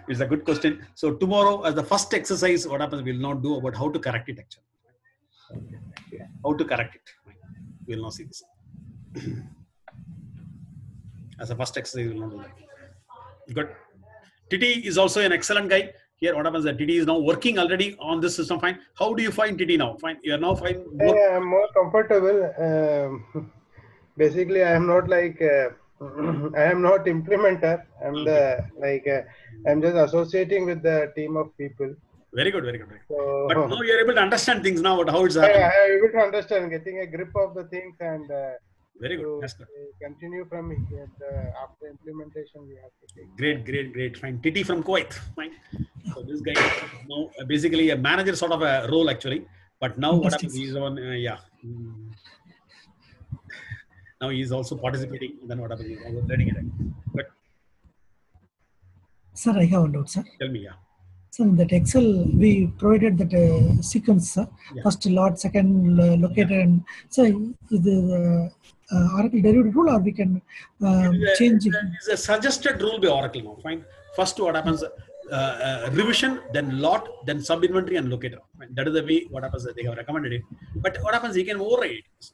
it's a good question. So tomorrow, as the first exercise, what happens? We'll not do about how to correct it actually. How to correct it. We'll not see this. As a first exercise, we'll not do that. Good. Titi is also an excellent guy. Here, what happens? That Titi is now working already on this system. Fine. How do you find Titi now? Fine. You are now fine. Yeah, I'm more comfortable. Um, basically, I am not like uh, I am not implementer. I'm the like uh, I'm just associating with the team of people. Very good. Very good. Very good. So But now you are able to understand things now. About how it's happening. I am able to understand, getting a grip of the things, and uh, Very good. to That's good. uh, continue from here. Uh, after implementation, we have to take. Great, great, great. Fine. Titi from Kuwait. Fine. So this guy is now uh, basically a manager sort of a role actually. But now what happens? He's on, uh, yeah. Mm. Now he's also participating. And then what happens? He's also learning it. But Sir, I have a doubt, sir. tell me, yeah. So in that Excel, we provided that uh, sequence, sir. Yeah. First lot, second uh, locator, and so is the uh, Oracle derived rule, or we can um, It's a- change it. It's a suggested rule by Oracle now. Fine. First, what happens? Uh, uh, revision, then lot, then sub inventory and locator. That is the way what happens. They have recommended it. But what happens? You can override it.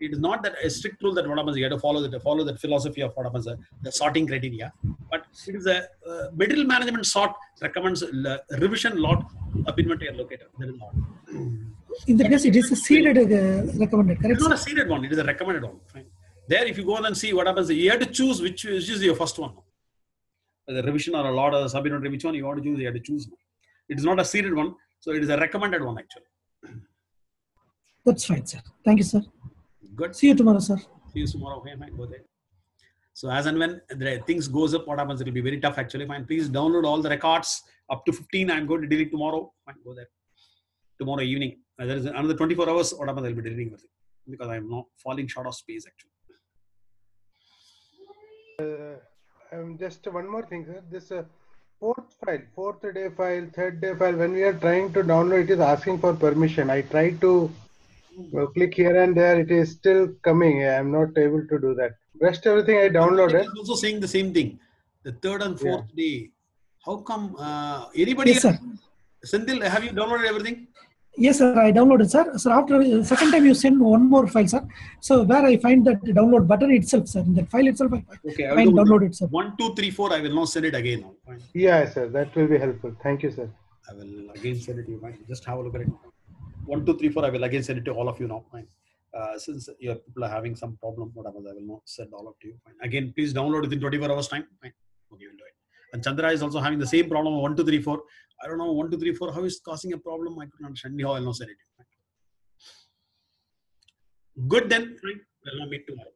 It is not that a strict rule that what happens. You have to follow that follow that philosophy of what happens. uh, The sorting criteria. But it is a uh, material management sort recommends uh, revision, lot, sub inventory and locator. That is not. In that case, it is a seeded uh, recommended, correct? It's not a seeded one. It is a recommended one. Fine. There, if you go on and see what happens, you have to choose which, which is your first one. The revision or a lot sub inventory, which one you want to choose, you have to choose. It is not a seeded one, so it is a recommended one actually. That's fine, sir. Thank you, sir. Good. See you tomorrow, sir. See you tomorrow. Okay, fine. Go there. So as and when the things goes up, what happens? It will be very tough actually. Fine. Please download all the records up to 15. I'm going to delete tomorrow. Fine. Go there. Tomorrow evening. Uh, there is another 24 hours. What happens? I'll be deleting everything because I'm not falling short of space actually. Uh, um, just one more thing, sir. This uh, fourth file, fourth day file, third day file, when we are trying to download, it is asking for permission. I try to uh, click here and there, it is still coming. I am not able to do that. Rest everything I downloaded. It's also saying the same thing. The third and fourth day. How come uh, anybody? Yes, sir. Senthil, have you downloaded everything? Yes, sir. I downloaded, sir. Sir, after uh, second time you send one more file, sir. So where I find that download button itself, sir. In that file itself, I Okay, I find will do download it, sir. one, two, three, four. I will now send it again. Now. Fine. Yeah, sir, that will be helpful. Thank you, sir. I will again send it to you. Fine. Just have a look at it. One, two, three, four. I will again send it to all of you now. Fine. Uh, since your people are having some problem, whatever, I will not send all of to you. Fine. Again, please download within 24 hours time. Fine. Okay, we'll do it. And Chandra is also having the same problem. One, two, three, four. I don't know. One, two, three, four. How is causing a problem? I couldn't understand. Anyhow, I'll not send it. to. Good then. We'll now meet tomorrow.